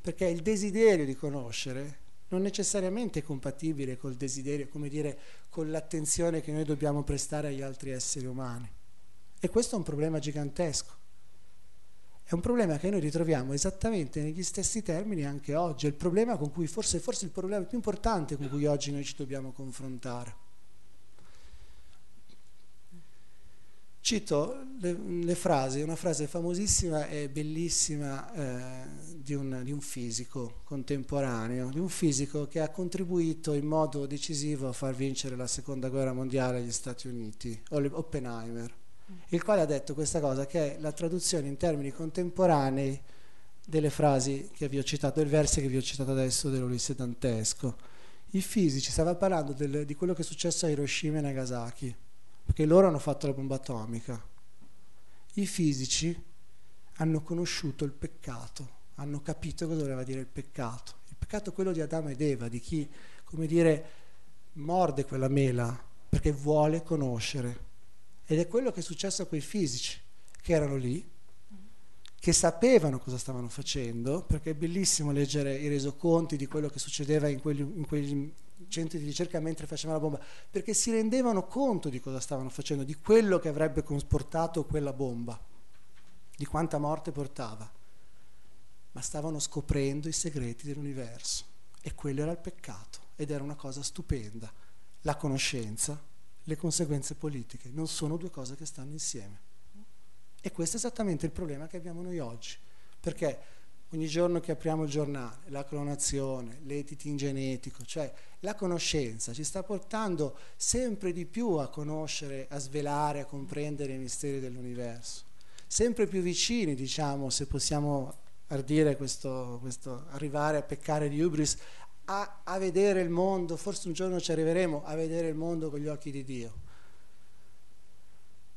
perché il desiderio di conoscere non necessariamente è compatibile col desiderio, come dire, con l'attenzione che noi dobbiamo prestare agli altri esseri umani. E questo è un problema gigantesco. È un problema che noi ritroviamo esattamente negli stessi termini anche oggi, è il problema con cui forse, forse il problema più importante con cui oggi noi ci dobbiamo confrontare. Cito le, le, frasi, una frase famosissima e bellissima eh, di, un, di, un, fisico contemporaneo, di un fisico che ha contribuito in modo decisivo a far vincere la seconda guerra mondiale agli Stati Uniti, Oppenheimer, il quale ha detto questa cosa che è la traduzione in termini contemporanei delle frasi che vi ho citato, del verso che vi ho citato adesso dell'Ulisse dantesco. I fisici, stava parlando del, di quello che è successo a Hiroshima e Nagasaki perché loro hanno fatto la bomba atomica. I fisici hanno conosciuto il peccato, hanno capito cosa voleva dire il peccato. Il peccato è quello di Adamo ed Eva, di chi, come dire, morde quella mela perché vuole conoscere. Ed è quello che è successo a quei fisici che erano lì, che sapevano cosa stavano facendo, perché è bellissimo leggere i resoconti di quello che succedeva in quegli, in quegli centri di ricerca mentre facevano la bomba, perché si rendevano conto di cosa stavano facendo, di quello che avrebbe comportato quella bomba, di quanta morte portava. Ma stavano scoprendo i segreti dell'universo e quello era il peccato ed era una cosa stupenda. La conoscenza, le conseguenze politiche non sono due cose che stanno insieme. E questo è esattamente il problema che abbiamo noi oggi, perché ogni giorno che apriamo il giornale, la clonazione, l'editing genetico, cioè la conoscenza ci sta portando sempre di più a conoscere, a svelare, a comprendere i misteri dell'universo. Sempre più vicini, diciamo, se possiamo ardire questo, questo arrivare a peccare di ubris, a, a vedere il mondo, forse un giorno ci arriveremo a vedere il mondo con gli occhi di Dio.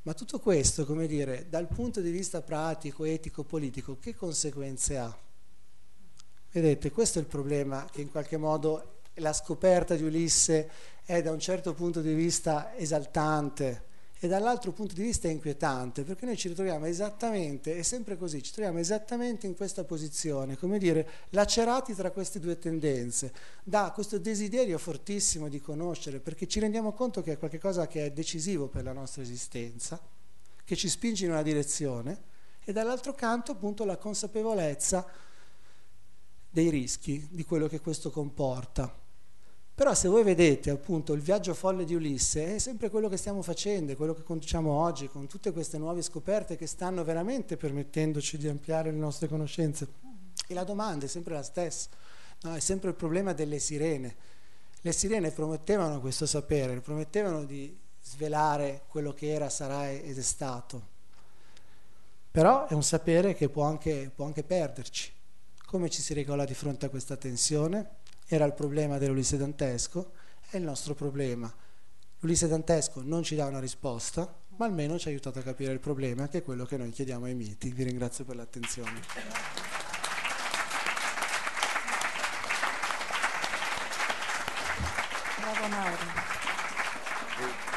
Ma tutto questo, come dire, dal punto di vista pratico, etico, politico, che conseguenze ha? Vedete, questo è il problema che in qualche modo la scoperta di Ulisse è da un certo punto di vista esaltante e dall'altro punto di vista inquietante, perché noi ci ritroviamo esattamente, è sempre così, ci troviamo esattamente in questa posizione, come dire, lacerati tra queste due tendenze, da questo desiderio fortissimo di conoscere, perché ci rendiamo conto che è qualcosa che è decisivo per la nostra esistenza, che ci spinge in una direzione, e dall'altro canto appunto la consapevolezza dei rischi, di quello che questo comporta. Però se voi vedete appunto il viaggio folle di Ulisse è sempre quello che stiamo facendo, quello che conduciamo oggi con tutte queste nuove scoperte che stanno veramente permettendoci di ampliare le nostre conoscenze. E la domanda è sempre la stessa, no? è sempre il problema delle sirene. Le sirene promettevano questo sapere, promettevano di svelare quello che era, sarà ed è stato. Però è un sapere che può anche, può anche perderci. Come ci si regola di fronte a questa tensione? Era il problema dell'Ulisse dantesco, è il nostro problema. L'Ulisse dantesco non ci dà una risposta, ma almeno ci ha aiutato a capire il problema, che è quello che noi chiediamo ai miti. Vi ringrazio per l'attenzione. Bravo Mauro.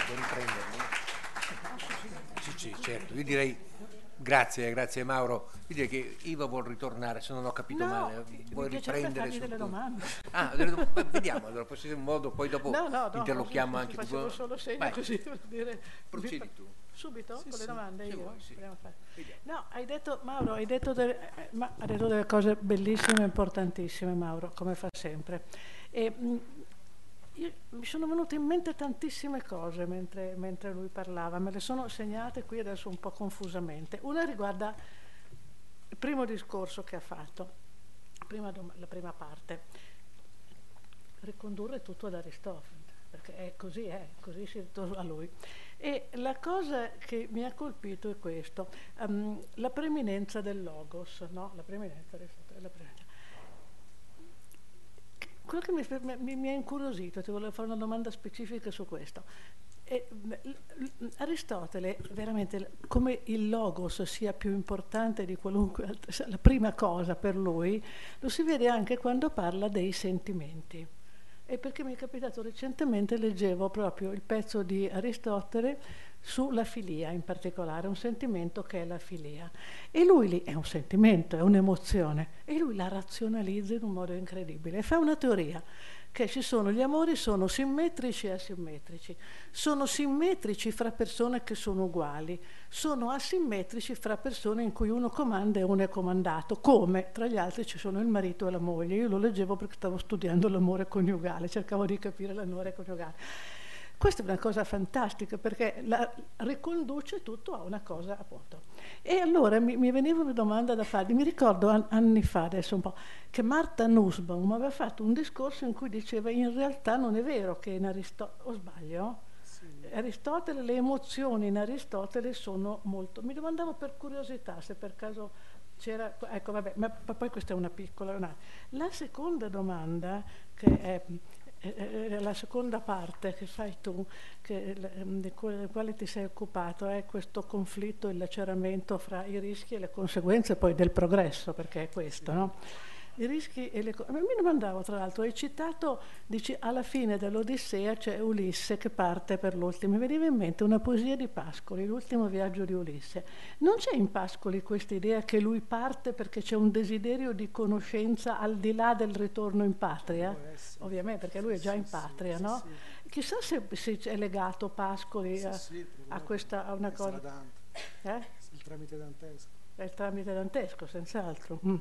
puoi riprendermi? Sì, sì, certo. Io direi grazie, grazie Mauro. Direi che Iva vuol ritornare, se non ho capito No, male. Vuoi riprendere sul delle domande. Ah, delle beh, vediamo, allora poi se c'è un modo, poi dopo No, no, no, interlochiamo anche facevo tu. solo segno Vai, così per dire Procedi tu. subito con le sì, domande se io sì. No hai detto Mauro hai detto, delle, eh, ma, ha detto delle cose bellissime e importantissime Mauro come fa sempre e, mh, io- mi sono venute in mente tantissime cose mentre, mentre lui parlava me le sono segnate qui adesso un po' confusamente una riguarda il primo discorso che ha fatto prima la prima parte ricondurre tutto ad Aristofane, perché è così, è così si ritorna a lui. E la cosa che mi ha colpito è questo, ehm, la preeminenza del logos, no? La Aristotele, la preeminenza. Quello che mi, mi- mi ha incuriosito, ti volevo fare una domanda specifica su questo. E, Aristotele, veramente, come il logos sia più importante di qualunque altra, la prima cosa per lui, lo si vede anche quando parla dei sentimenti. E perché mi è capitato recentemente, leggevo proprio il pezzo di Aristotele sulla filia in particolare, un sentimento che è la filia. E lui lì è un sentimento, è un'emozione, e lui la razionalizza in un modo incredibile fa una teoria che ci sono gli amori sono simmetrici e asimmetrici, sono simmetrici fra persone che sono uguali, sono asimmetrici fra persone in cui uno comanda e uno è comandato, come tra gli altri ci sono il marito e la moglie. Io lo leggevo perché stavo studiando l'amore coniugale, cercavo di capire l'amore coniugale. Questa è una cosa fantastica perché la riconduce tutto a una cosa appunto. E allora mi, mi veniva una domanda da fargli, mi ricordo an- anni fa, adesso un po', che Marta Nussbaum aveva fatto un discorso in cui diceva in realtà non è vero che in Aristotele, o sbaglio? Aristotele, le emozioni in Aristotele sono molto... Mi domandavo per curiosità se per caso c'era... Ecco, vabbè, ma, ma poi questa è una piccola... una- La seconda domanda, che è, è la seconda parte che fai tu, che, ehm, di quale ti sei occupato, è questo conflitto, il laceramento fra i rischi e le conseguenze poi del progresso, perché è questo, no? I rischi e le co- Ma mi domandavo, tra l'altro, hai citato, dici, alla fine dell'Odissea c'è Ulisse che parte per l'ultimo. Mi veniva in mente una poesia di Pascoli, l'ultimo viaggio di Ulisse. Non c'è in Pascoli questa idea che lui parte perché c'è un desiderio di conoscenza al di là del ritorno in patria? Ovviamente, perché lui è già in patria, no? Chissà se, se è legato Pascoli a, a questa, a una cosa... Eh? il tramite dantesco. È tramite dantesco, senz'altro. Mm.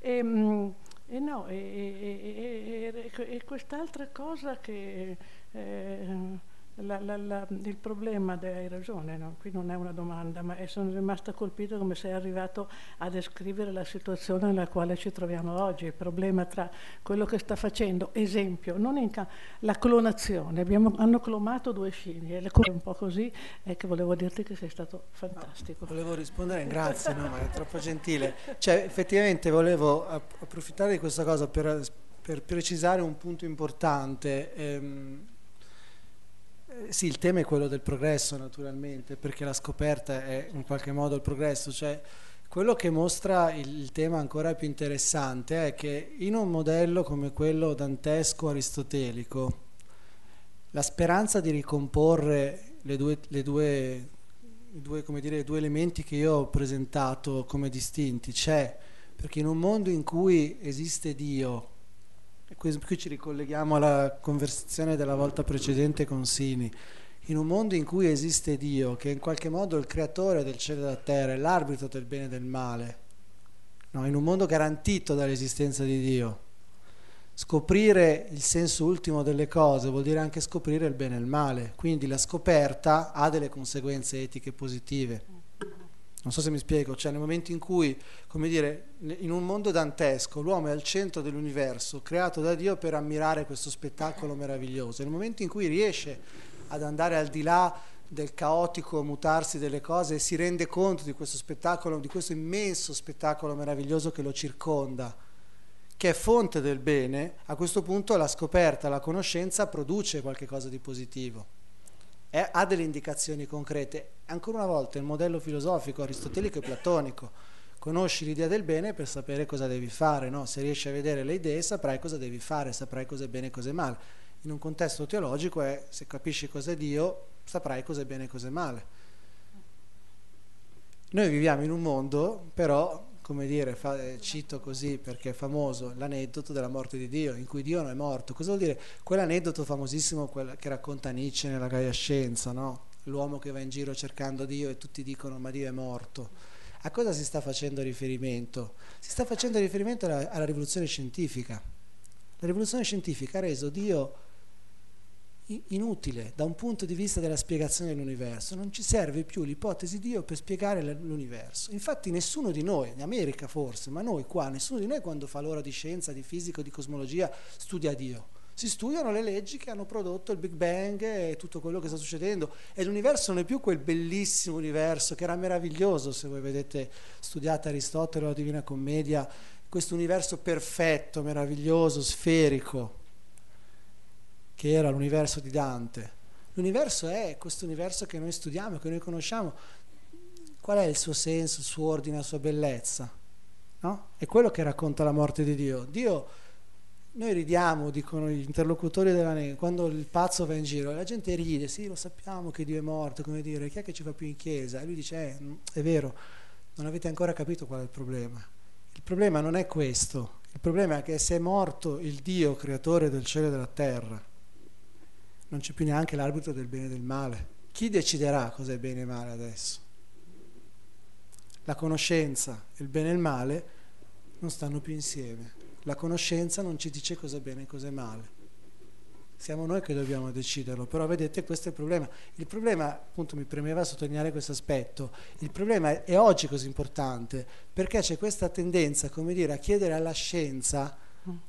E, mm, e no, e- e- e quest'altra cosa che eh, la- la- la- il problema, hai ragione, no? qui non è una domanda, ma sono rimasta colpita come sei arrivato a descrivere la situazione nella quale ci troviamo oggi, il problema tra quello che sta facendo, esempio, la clonazione, abbiamo- hanno clonato due scimmie, le cose un po' così, è che volevo dirti che sei stato fantastico. Volevo rispondere, grazie, no, ma è troppo gentile. Cioè, effettivamente volevo app- approfittare di questa cosa per, per precisare un punto importante. Ehm, eh, sì, il tema è quello del progresso, naturalmente, perché la scoperta è in qualche modo il progresso. Cioè, quello che mostra il, tema ancora più interessante è che in un modello come quello dantesco-aristotelico, la speranza di ricomporre le due, le due due, dire, due elementi che io ho presentato come distinti c'è perché in un mondo in cui esiste Dio qui, qui ci ricolleghiamo alla conversazione della volta precedente con Sini in un mondo in cui esiste Dio che è in qualche modo il creatore del cielo e della terra è l'arbitro del bene e del male no? in un mondo garantito dall'esistenza di Dio Scoprire il senso ultimo delle cose vuol dire anche scoprire il bene e il male, quindi la scoperta ha delle conseguenze etiche positive. Non so se mi spiego, cioè nel momento in cui, come dire, in un mondo dantesco l'uomo è al centro dell'universo, creato da Dio per ammirare questo spettacolo meraviglioso, nel momento in cui riesce ad andare al di là del caotico mutarsi delle cose e si rende conto di questo spettacolo, di questo immenso spettacolo meraviglioso che lo circonda, che è fonte del bene, a questo punto la scoperta, la conoscenza produce qualcosa di positivo, è- ha delle indicazioni concrete. Ancora una volta il modello filosofico aristotelico e platonico, conosci l'idea del bene per sapere cosa devi fare, no? se riesci a vedere le idee saprai cosa devi fare, saprai cosa è bene e cosa è male. in un contesto teologico è se capisci cos'è Dio, saprai cos'è bene e cos'è male. Noi viviamo in un mondo, però, come dire, fa, eh, cito così perché è famoso l'aneddoto della morte di Dio, in cui Dio non è morto. Cosa vuol dire? Quell'aneddoto famosissimo che racconta Nietzsche nella Gaia Scienza, no? L'uomo che va in giro cercando Dio e tutti dicono ma Dio è morto. A cosa si sta facendo riferimento? Si sta facendo riferimento alla, alla rivoluzione scientifica. La rivoluzione scientifica ha reso Dio inutile da un punto di vista della spiegazione dell'universo, non ci serve più l'ipotesi di Dio per spiegare l'universo. Infatti nessuno di noi, in America forse, ma noi qua, nessuno di noi quando fa l'ora di scienza, di fisica o di cosmologia studia Dio. Si studiano le leggi che hanno prodotto il Big Bang e tutto quello che sta succedendo e l'universo non è più quel bellissimo universo che era meraviglioso, se voi vedete studiate Aristotele o la Divina Commedia, questo universo perfetto, meraviglioso, sferico, che era l'universo di Dante. L'universo è questo universo che noi studiamo, che noi conosciamo. Qual è il suo senso, il suo ordine, la sua bellezza? No? È quello che racconta la morte di Dio. Dio, noi ridiamo, dicono gli interlocutori della Neve, quando il pazzo va in giro, la gente ride, sì, lo sappiamo che Dio è morto, come dire, chi è che ci fa più in chiesa? E lui dice, eh, è vero, non avete ancora capito qual è il problema. Il problema non è questo, il problema è che se è morto il Dio creatore del cielo e della terra, non c'è più neanche l'arbitro del bene e del male. Chi deciderà cosa è bene e male adesso? La conoscenza il bene e il male non stanno più insieme. La conoscenza non ci dice cosa è bene e cosa è male. Siamo noi che dobbiamo deciderlo, però vedete questo è il problema. Il problema, appunto mi premeva sottolineare questo aspetto, il problema è oggi così importante perché c'è questa tendenza, come dire, a chiedere alla scienza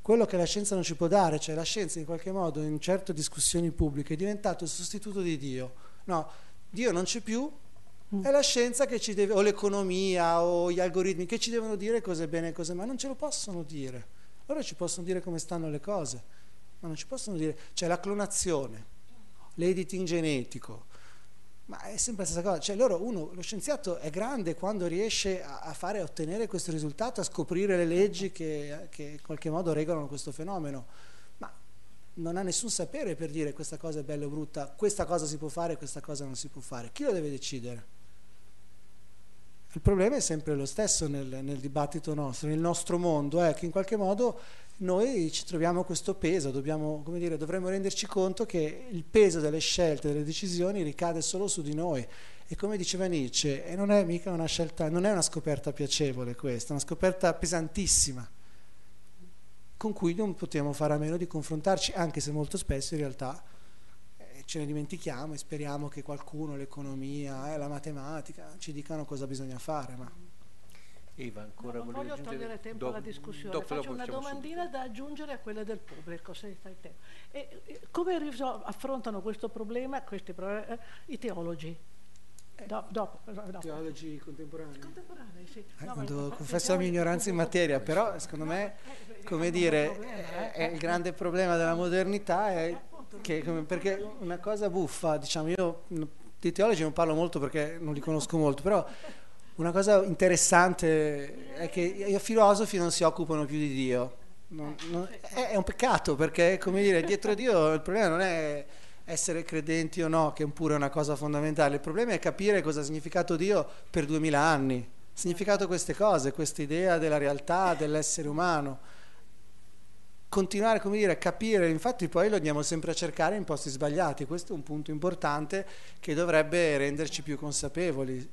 quello che la scienza non ci può dare, cioè la scienza in qualche modo in certe discussioni pubbliche è diventato il sostituto di Dio. No, Dio non c'è più, mm. è la scienza che ci deve, o l'economia o gli algoritmi che ci devono dire cosa è bene e cosa è male, non ce lo possono dire. Loro ci possono dire come stanno le cose, ma non ci possono dire, cioè la clonazione, l'editing genetico, ma è sempre la stessa cosa, cioè loro, uno, lo scienziato è grande quando riesce a, fare, a ottenere questo risultato, a scoprire le leggi che, che, in qualche modo regolano questo fenomeno, ma non ha nessun sapere per dire questa cosa è bella o brutta, questa cosa si può fare, questa cosa non si può fare. Chi lo deve decidere? Il problema è sempre lo stesso nel, nel dibattito nostro, nel nostro mondo, è che in qualche modo noi ci troviamo questo peso, dobbiamo, dire, dovremmo renderci conto che il peso delle scelte, delle decisioni ricade solo su di noi. E come diceva Nietzsche, non è mica una scelta, non è una scoperta piacevole questa, è una scoperta pesantissima, con cui non possiamo fare a meno di confrontarci, anche se molto spesso in realtà eh, ce ne dimentichiamo e speriamo che qualcuno, l'economia, eh, la matematica, ci dicano cosa bisogna fare. Ma Eva, ancora no, non voglio aggiungere? togliere tempo alla discussione, dopo, faccio una domandina subito. da aggiungere a quella del pubblico, se fai tempo. E, e, come risol- affrontano questo problema eh, i teologi? Eh, dopo, dopo, dopo. Teologi contemporanei. Contemporanei, sì. Eh, no, quando confesso la mia ignoranza in materia, però secondo me, eh, come dire, è il grande problema della modernità, è che, perché una cosa buffa, diciamo, io di teologi non parlo molto perché non li conosco molto, però una cosa interessante è che i filosofi non si occupano più di Dio. Non, non, è, è, un peccato perché, come dire, dietro Dio il problema non è essere credenti o no, che pure è una cosa fondamentale, il problema è capire cosa ha significato Dio per duemila anni, ha significato queste cose, questa idea della realtà, dell'essere umano. Continuare, come dire, a capire, infatti poi lo andiamo sempre a cercare in posti sbagliati, questo è un punto importante che dovrebbe renderci più consapevoli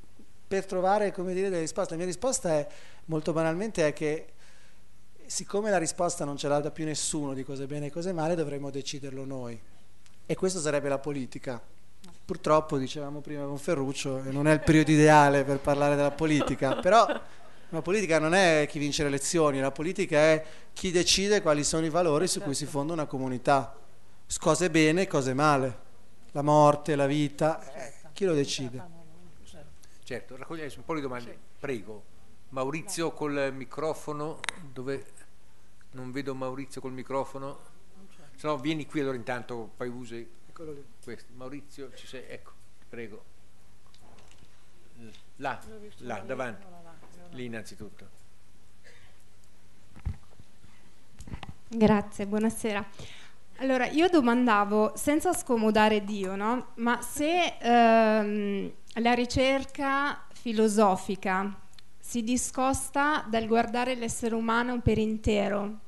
per trovare come dire, delle risposte. La mia risposta è molto banalmente è che siccome la risposta non ce l'ha da più nessuno di cosa è bene e cosa è male, dovremmo deciderlo noi. E questo sarebbe la politica. Purtroppo, dicevamo prima con Ferruccio, non è il periodo ideale per parlare della politica, però la politica non è chi vince le elezioni, la politica è chi decide quali sono i valori su cui si fonda una comunità. Cose bene e cose male. La morte, la vita, eh, chi lo decide? Certo, raccogliere un po' di domande. Prego. Maurizio col microfono, dove non vedo Maurizio col microfono. Se no vieni qui allora intanto poi usi questo. Maurizio, ci sei? Ecco, prego. Là, là, davanti. Lì innanzitutto. Grazie, buonasera. Allora, io domandavo, senza scomodare Dio, no? Ma se ehm, la ricerca filosofica si discosta dal guardare l'essere umano per intero,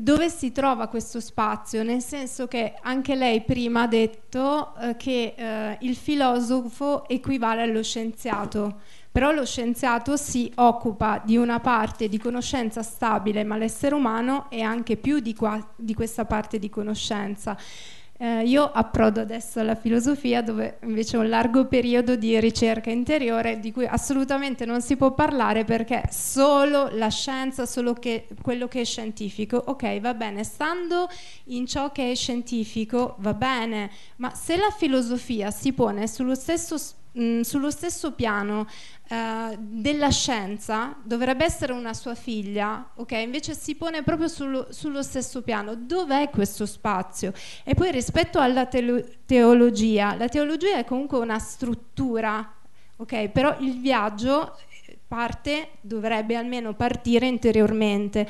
dove si trova questo spazio? Nel senso che anche lei prima ha detto eh, che eh, il filosofo equivale allo scienziato però lo scienziato si occupa di una parte di conoscenza stabile, ma l'essere umano è anche più di, qua, di questa parte di conoscenza. Eh, io approdo adesso alla filosofia dove invece ho un largo periodo di ricerca interiore di cui assolutamente non si può parlare perché solo la scienza, solo che, quello che è scientifico, ok va bene, stando in ciò che è scientifico va bene, ma se la filosofia si pone sullo stesso, mh, sullo stesso piano Uh, della scienza dovrebbe essere una sua figlia, ok? Invece si pone proprio sullo, sullo stesso piano. Dov'è questo spazio? E poi rispetto alla teologia, la teologia è comunque una struttura, ok? Però il viaggio parte, dovrebbe almeno partire interiormente.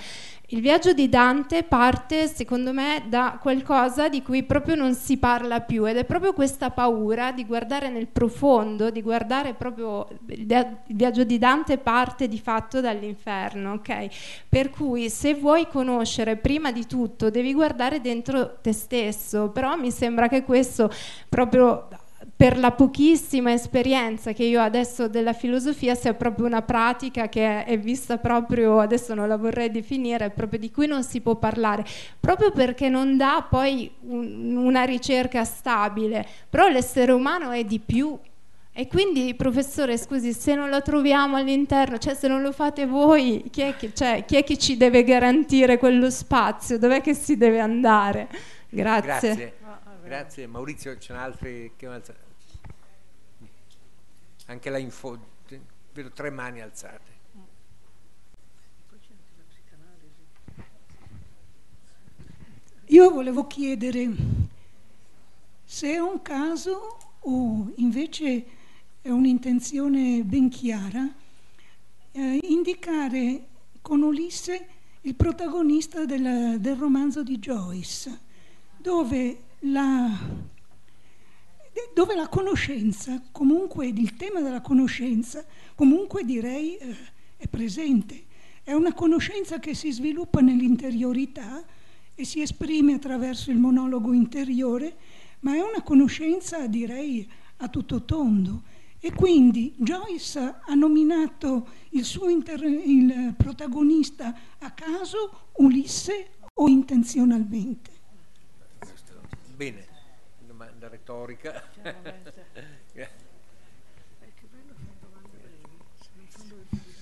Il viaggio di Dante parte, secondo me, da qualcosa di cui proprio non si parla più ed è proprio questa paura di guardare nel profondo, di guardare proprio il viaggio di Dante parte di fatto dall'inferno, ok? Per cui se vuoi conoscere prima di tutto devi guardare dentro te stesso, però mi sembra che questo proprio per la pochissima esperienza che io adesso della filosofia sia proprio una pratica che è vista proprio, adesso non la vorrei definire, proprio di cui non si può parlare, proprio perché non dà poi un, una ricerca stabile, però l'essere umano è di più. E quindi, professore, scusi, se non la troviamo all'interno, cioè se non lo fate voi, chi è che, cioè, chi è che ci deve garantire quello spazio? Dov'è che si deve andare? Grazie. Grazie, Grazie. Maurizio, ce n'è altri che anche là in fondo, vedo tre mani alzate. Io volevo chiedere se è un caso o invece è un'intenzione ben chiara eh, indicare con Ulisse il protagonista del, del romanzo di Joyce, dove la dove la conoscenza, comunque il tema della conoscenza, comunque direi eh, è presente. È una conoscenza che si sviluppa nell'interiorità e si esprime attraverso il monologo interiore, ma è una conoscenza, direi, a tutto tondo. E quindi Joyce ha nominato il suo inter- il protagonista a caso Ulisse o intenzionalmente? Bene retorica.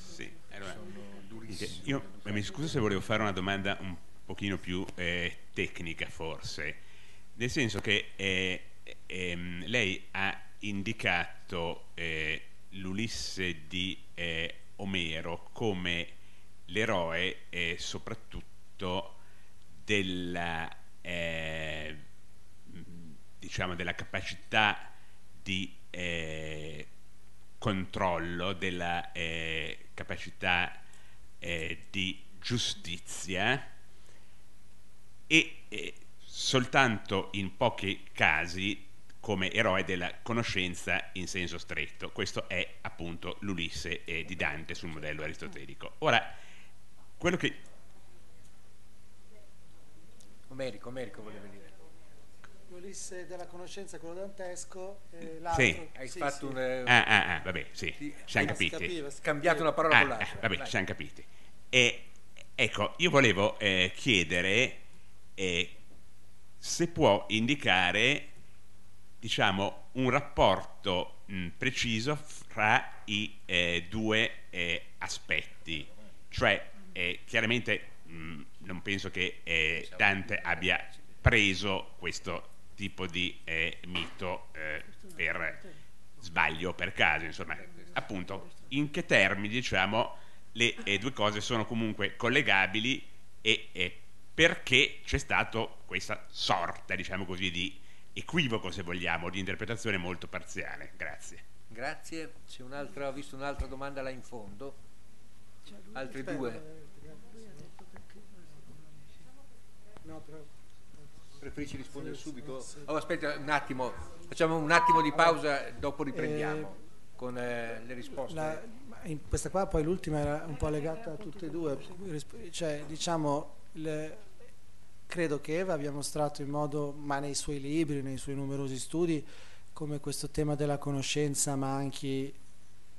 sì, allora, io mi scuso se volevo fare una domanda un pochino più eh, tecnica forse, nel senso che eh, ehm, lei ha indicato eh, l'Ulisse di eh, Omero come l'eroe soprattutto della eh, diciamo, della capacità di eh, controllo, della eh, capacità eh, di giustizia e soltanto in pochi casi come eroe della conoscenza in senso stretto. Questo è appunto l'Ulisse di Dante sul modello aristotelico. Ora, quello che... Omerico, Omerico voleva dire. Ulisse della conoscenza, quello dantesco, e l'altro... Sì. Hai sì, fatto sì. un... Eh, ah, ah, ah, vabbè, sì, ci siamo capiti. Capiva, scambiato una parola ah, con l'altra. Ah, vabbè, ci siamo capiti. E, ecco, io volevo eh, chiedere eh, se può indicare, diciamo, un rapporto mh, preciso fra i eh, due eh, aspetti. Cioè, eh, chiaramente mh, non penso che Dante abbia preso questo tipo di eh, mito eh, per sbaglio, per caso, insomma, appunto, in che termini, diciamo, le eh, due cose sono comunque collegabili e, perché c'è stato questa sorta, diciamo così, di equivoco, se vogliamo, di interpretazione molto parziale. Grazie. Grazie. C'è un'altra, ho visto un'altra domanda là in fondo. Altri due. No, però preferisci rispondere subito? Oh, aspetta un attimo, facciamo un attimo di pausa, dopo riprendiamo Eh, con eh, le risposte. La- in questa qua poi l'ultima era un po' legata a tutte e due, cioè diciamo il- credo che Eva abbia mostrato in modo, ma nei suoi libri, nei suoi numerosi studi, come questo tema della conoscenza manchi,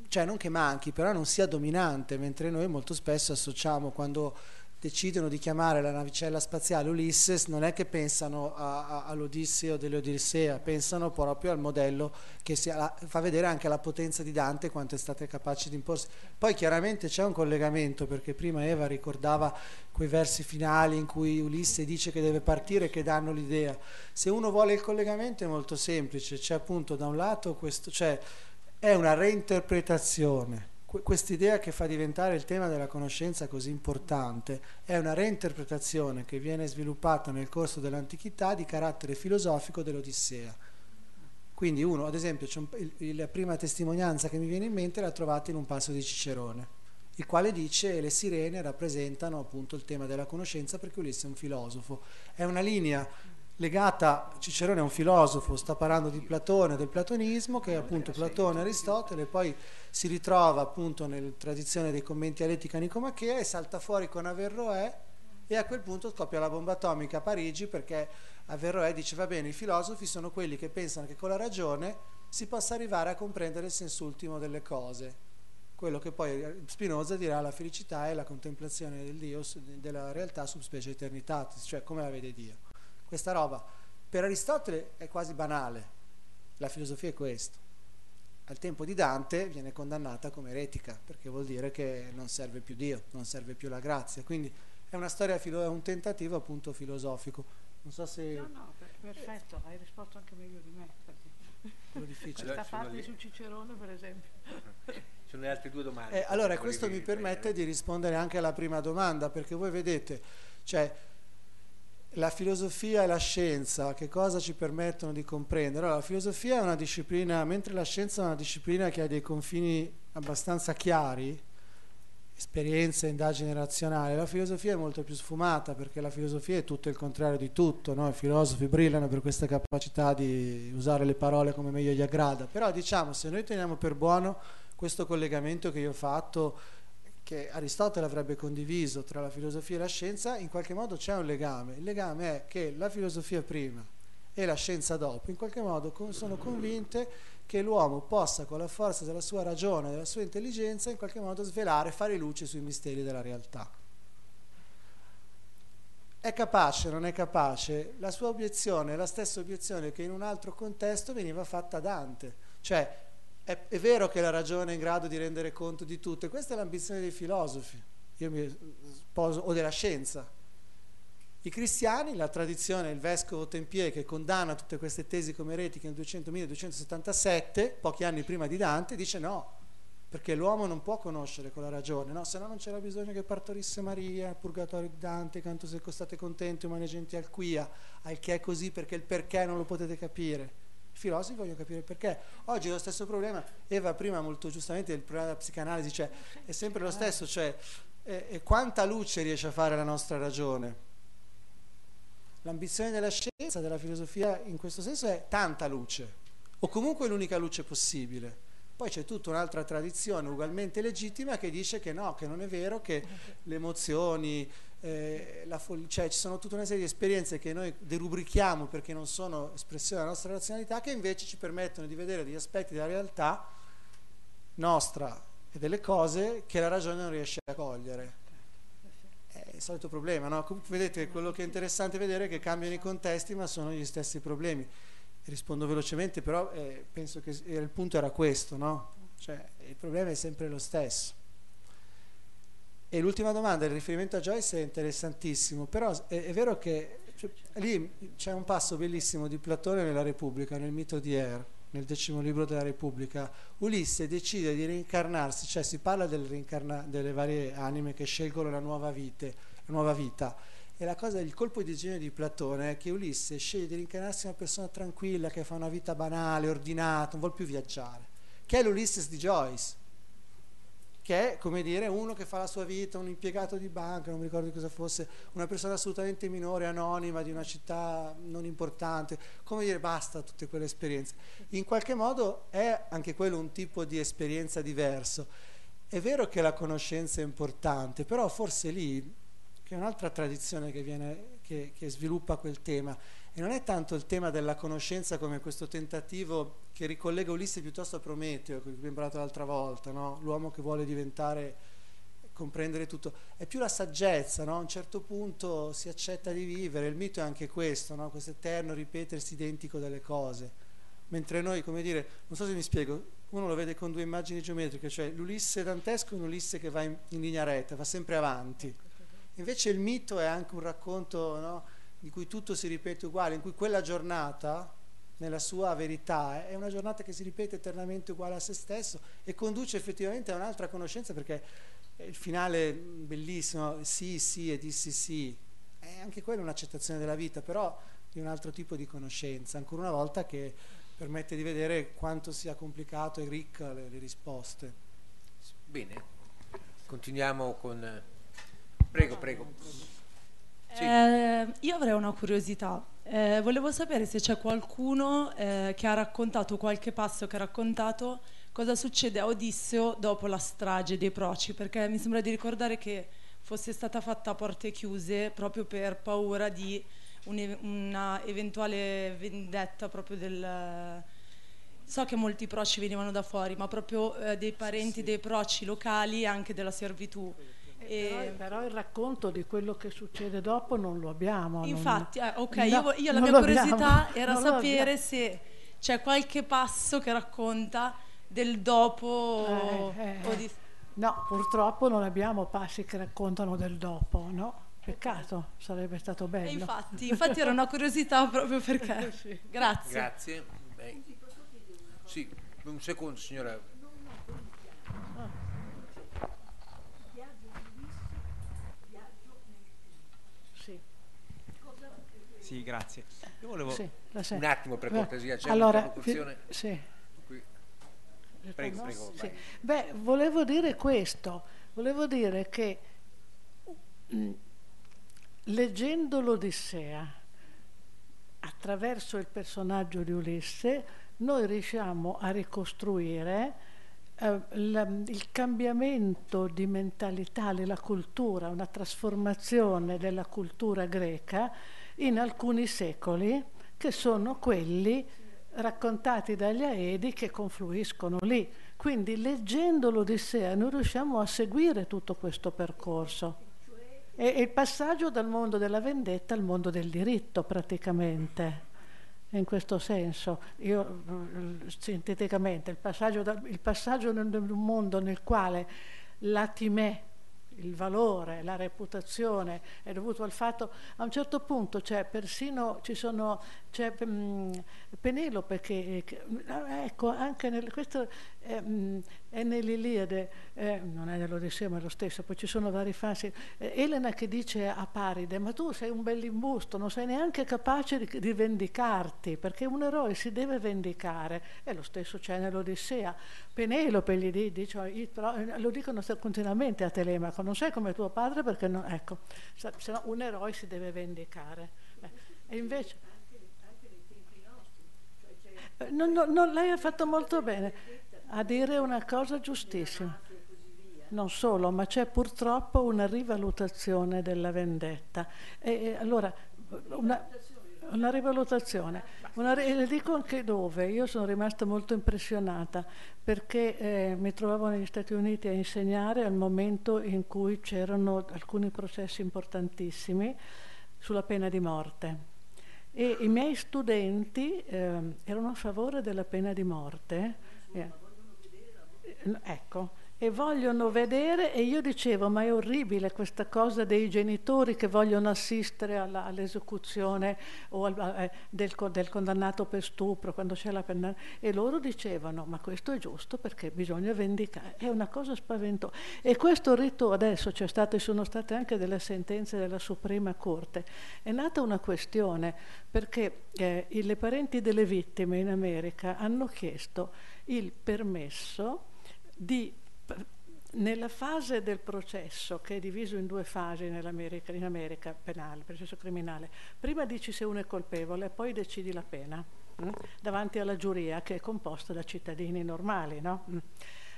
cioè non che manchi, però non sia dominante, mentre noi molto spesso associamo quando decidono di chiamare la navicella spaziale Ulysses, non è che pensano a- a- all'Odissea o dell'Odissea, pensano proprio al modello che si- la- fa vedere anche la potenza di Dante quanto è stata capace di imporsi. Poi chiaramente c'è un collegamento perché prima Eva ricordava quei versi finali in cui Ulisse dice che deve partire che danno l'idea. Se uno vuole il collegamento è molto semplice, c'è appunto da un lato questo, cioè è una reinterpretazione. Que- Quest'idea che fa diventare il tema della conoscenza così importante è una reinterpretazione che viene sviluppata nel corso dell'antichità di carattere filosofico dell'Odissea. Quindi uno, ad esempio, un- la prima testimonianza che mi viene in mente la trovate in un passo di Cicerone, il quale dice che le sirene rappresentano appunto il tema della conoscenza perché Ulisse è un filosofo. È una linea legata, Cicerone è un filosofo, sta parlando di Platone, del platonismo, che è appunto Platone Aristotele, poi si ritrova appunto nella tradizione dei commenti all'etica nicomachea e salta fuori con Averroè e a quel punto scoppia la bomba atomica a Parigi perché Averroè dice va bene, i filosofi sono quelli che pensano che con la ragione si possa arrivare a comprendere il senso ultimo delle cose. Quello che poi Spinoza dirà la felicità è la contemplazione del Dio, della realtà sub specie eternitatis, cioè come la vede Dio. Questa roba per Aristotele è quasi banale, la filosofia è questo. Al tempo di Dante viene condannata come eretica, perché vuol dire che non serve più Dio, non serve più la grazia. Quindi è una storia, filo- è un tentativo appunto filosofico. Non so se No, no, per- perfetto, hai risposto anche meglio di me. perché è difficile. Allora, Questa parte su Cicerone, per esempio. Sono le altre due domande. Eh, allora, questo mi permette di rispondere anche alla prima domanda, perché voi vedete, cioè, la filosofia e la scienza, che cosa ci permettono di comprendere? Allora, la filosofia è una disciplina, mentre la scienza è una disciplina che ha dei confini abbastanza chiari, esperienza, indagine razionale, la filosofia è molto più sfumata, perché la filosofia è tutto il contrario di tutto, no? i filosofi brillano per questa capacità di usare le parole come meglio gli aggrada, però diciamo, se noi teniamo per buono questo collegamento che io ho fatto, che Aristotele avrebbe condiviso tra la filosofia e la scienza, in qualche modo c'è un legame. Il legame è che la filosofia prima e la scienza dopo, in qualche modo sono convinte che l'uomo possa, con la forza della sua ragione, della sua intelligenza, in qualche modo svelare, fare luce sui misteri della realtà. È capace, non è capace? La sua obiezione è la stessa obiezione che in un altro contesto veniva fatta a Dante. Cioè, è, è vero che la ragione è in grado di rendere conto di tutto, e questa è l'ambizione dei filosofi, sposo, o della scienza. I cristiani, la tradizione, il vescovo Tempier che condanna tutte queste tesi come eretiche nel 200.277, pochi anni prima di Dante, dice no, perché l'uomo non può conoscere con la ragione, no? se no non c'era bisogno che partorisse Maria, il purgatorio di Dante, canto se state contenti, umane genti al quia, al che è così perché il perché non lo potete capire. Filosofi vogliono capire perché. Oggi è lo stesso problema, Eva prima molto giustamente il problema della psicanalisi, cioè è sempre lo stesso, cioè eh, eh, quanta luce riesce a fare la nostra ragione? L'ambizione della scienza, della filosofia in questo senso è tanta luce, o comunque l'unica luce possibile. Poi c'è tutta un'altra tradizione ugualmente legittima che dice che no, che non è vero, che le emozioni, eh, la fol- cioè ci sono tutta una serie di esperienze che noi derubrichiamo perché non sono espressione della nostra razionalità, che invece ci permettono di vedere degli aspetti della realtà nostra e delle cose che la ragione non riesce a cogliere. È il solito problema, no? Vedete, quello che è interessante vedere è che cambiano i contesti, ma sono gli stessi problemi. Rispondo velocemente, però eh, penso che il punto era questo, no? Cioè, il problema è sempre lo stesso. E l'ultima domanda, il riferimento a Joyce è interessantissimo, però è, è vero che cioè, lì c'è un passo bellissimo di Platone nella Repubblica, nel mito di Er, nel decimo libro della Repubblica. Ulisse decide di reincarnarsi, cioè si parla delle varie anime che scelgono la nuova, vite, la nuova vita. E la cosa, il colpo di genio di Platone è che Ulisse sceglie di reincarnarsi una persona tranquilla, che fa una vita banale, ordinata, non vuole più viaggiare, che è l'Ulisses di Joyce che è come dire uno che fa la sua vita, un impiegato di banca, non mi ricordo cosa fosse, una persona assolutamente minore, anonima di una città non importante, come dire basta tutte quelle esperienze. In qualche modo è anche quello un tipo di esperienza diverso. È vero che la conoscenza è importante, però forse lì, che è un'altra tradizione che, viene, che, che sviluppa quel tema, e non è tanto il tema della conoscenza come questo tentativo che ricollega Ulisse piuttosto a Prometeo, che abbiamo parlato l'altra volta, no? l'uomo che vuole diventare, comprendere tutto. È più la saggezza, no? a un certo punto si accetta di vivere, il mito è anche questo, no? questo eterno ripetersi identico delle cose. Mentre noi, come dire, non so se mi spiego, uno lo vede con due immagini geometriche, cioè l'Ulisse dantesco è un Ulisse che va in, in linea retta, va sempre avanti. Invece il mito è anche un racconto no? Di cui tutto si ripete uguale, in cui quella giornata, nella sua verità, è una giornata che si ripete eternamente uguale a se stesso e conduce effettivamente a un'altra conoscenza perché il finale bellissimo, sì, sì e dissi sì, è anche quella un'accettazione della vita, però di un altro tipo di conoscenza, ancora una volta che permette di vedere quanto sia complicato e ricca le, le risposte. Bene, continuiamo con... Prego, prego. Sì. Eh, io avrei una curiosità. Eh, volevo sapere se c'è qualcuno eh, che ha raccontato qualche passo che ha raccontato cosa succede a Odisseo dopo la strage dei proci, perché mi sembra di ricordare che fosse stata fatta a porte chiuse proprio per paura di un, una eventuale vendetta proprio del... So che molti proci venivano da fuori, ma proprio eh, dei parenti sì. dei proci locali e anche della servitù. E... Però, però, il racconto di quello che succede dopo non lo abbiamo. Infatti, non... eh, ok, no, io, io la mia curiosità era non sapere se c'è qualche passo che racconta del dopo. Eh, eh, di... No, purtroppo non abbiamo passi che raccontano del dopo, no? Peccato, sarebbe stato bello. infatti, infatti era una curiosità proprio perché. sì. Grazie. Grazie. Beh. Sì, un secondo signora. Sì, grazie. Io volevo... Sì, un attimo per cortesia, c'è allora, un'interlocuzione? Sì. Prego, prego. Sì. Beh, volevo dire questo, volevo dire che mh, mm, leggendo l'Odissea attraverso il personaggio di Ulisse, noi riusciamo a ricostruire eh, la, il cambiamento di mentalità della cultura, una trasformazione della cultura greca in alcuni secoli che sono quelli raccontati dagli Aedi che confluiscono lì. Quindi leggendo l'Odissea noi riusciamo a seguire tutto questo percorso. E, il passaggio dal mondo della vendetta al mondo del diritto praticamente. In questo senso, io sinteticamente, il passaggio, da, il passaggio in un mondo nel quale l'atimè il valore, la reputazione è dovuto al fatto, a un certo punto c'è persino, ci sono, c'è um, Penelope che, ecco, anche nel, questo um, è nell'Iliade, eh, non è nell'Odissea ma è lo stesso, poi ci sono vari fasi, eh, Elena che dice a Paride, ma tu sei un bell'imbusto, non sei neanche capace di, di vendicarti, perché un eroe si deve vendicare, e lo stesso c'è nell'Odissea. Penelope gli dice, lo dicono continuamente a Telemaco, non sei come tuo padre perché no, ecco, se no un eroe si deve vendicare. Eh, e invece... Eh, non, non, non, lei ha fatto molto bene a dire una cosa giustissima. Non solo, ma c'è purtroppo una rivalutazione della vendetta. E, allora, una, una rivalutazione. Una, le dico anche dove. Io sono rimasta molto impressionata perché eh, mi trovavo negli Stati Uniti a insegnare al momento in cui c'erano alcuni processi importantissimi sulla pena di morte. E i miei studenti eh, erano a favore della pena di morte. Eh, ecco, e vogliono vedere, e io dicevo, ma è orribile questa cosa dei genitori che vogliono assistere all'esecuzione al, eh, del, del, condannato per stupro, quando c'è la penna, e loro dicevano, ma questo è giusto perché bisogna vendicare, è una cosa spaventosa. E questo rito adesso c'è stato, ci sono state anche delle sentenze della Suprema Corte, è nata una questione perché eh, le parenti delle vittime in America hanno chiesto il permesso di nella fase del processo, che è diviso in due fasi in America penale, processo criminale, prima dici se uno è colpevole, poi decidi la pena mh? Mm, davanti alla giuria che è composta da cittadini normali. No? Mm.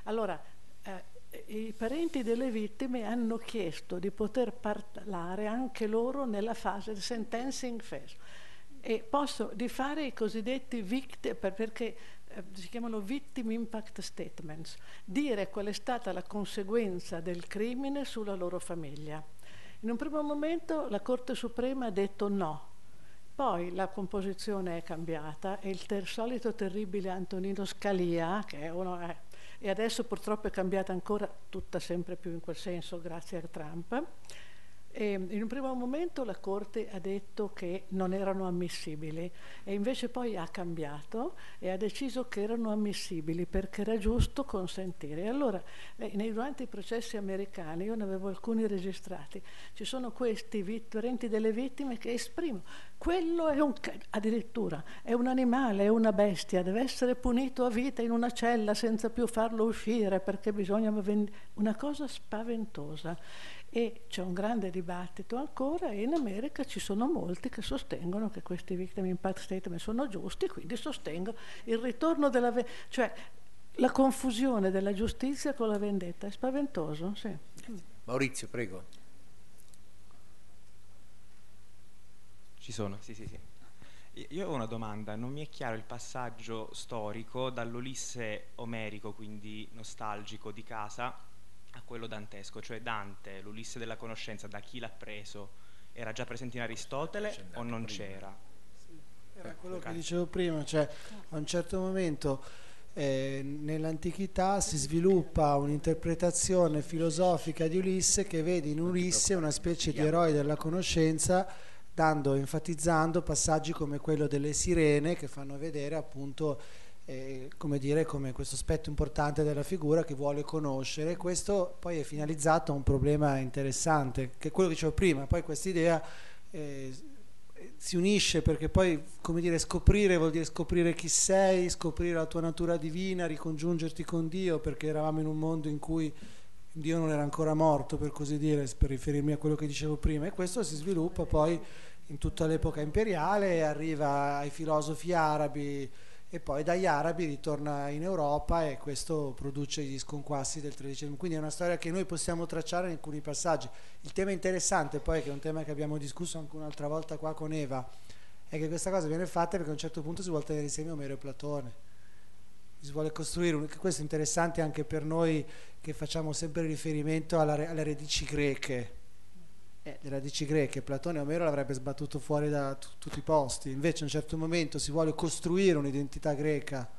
Allora, eh, i parenti delle vittime hanno chiesto di poter parlare anche loro nella fase del sentencing phase e posso di fare i cosiddetti victim perché si chiamano victim impact statements, dire qual è stata la conseguenza del crimine sulla loro famiglia. In un primo momento la Corte Suprema ha detto no, poi la composizione è cambiata e il ter- solito terribile Antonino Scalia, che è uno, eh, e adesso purtroppo è cambiata ancora tutta sempre più in quel senso grazie a Trump, e in un primo momento la Corte ha detto che non erano ammissibili e invece poi ha cambiato e ha deciso che erano ammissibili perché era giusto consentire. E allora, nei, durante i processi americani, io ne avevo alcuni registrati, ci sono questi parenti delle vittime che esprimono, quello è un, addirittura è un animale, è una bestia, deve essere punito a vita in una cella senza più farlo uscire perché bisogna... Una cosa spaventosa e c'è un grande dibattito ancora e in America ci sono molti che sostengono che questi victim impact statement sono giusti, quindi sostengo il ritorno della... Cioè la confusione della giustizia con la vendetta, è spaventoso, sì. Maurizio, prego. Ci sono, sì, sì, sì. Io ho una domanda, non mi è chiaro il passaggio storico dall'Ulisse omerico, quindi nostalgico di casa, a quello dantesco, cioè Dante, l'Ulisse della conoscenza, da chi l'ha preso? Era già presente in Aristotele o non prima. c'era? Sì, era quello che dicevo prima, cioè a un certo momento eh, nell'antichità si sviluppa un'interpretazione filosofica di Ulisse che vede in Ulisse una specie di eroe della conoscenza dando, enfatizzando passaggi come quello delle sirene che fanno vedere appunto eh, come dire, come questo aspetto importante della figura che vuole conoscere. Questo poi è finalizzato a un problema interessante, che è quello che dicevo prima, poi questa idea eh, si unisce perché poi, come dire, scoprire vuol dire scoprire chi sei, scoprire la tua natura divina, ricongiungerti con Dio, perché eravamo in un mondo in cui Dio non era ancora morto, per così dire, per riferirmi a quello che dicevo prima, e questo si sviluppa poi in tutta l'epoca imperiale arriva ai filosofi arabi e poi dagli arabi ritorna in Europa e questo produce gli sconquassi del XIII. Quindi è una storia che noi possiamo tracciare in alcuni passaggi. Il tema interessante poi, che è un tema che abbiamo discusso anche un'altra volta qua con Eva, è che questa cosa viene fatta perché a un certo punto si vuole tenere insieme Omero e Platone. Si vuole costruire, un, questo è interessante anche per noi che facciamo sempre riferimento alla, alle radici greche, eh, le radici greche, Platone Omero l'avrebbe sbattuto fuori da tutti i posti, invece a un certo momento si vuole costruire un'identità greca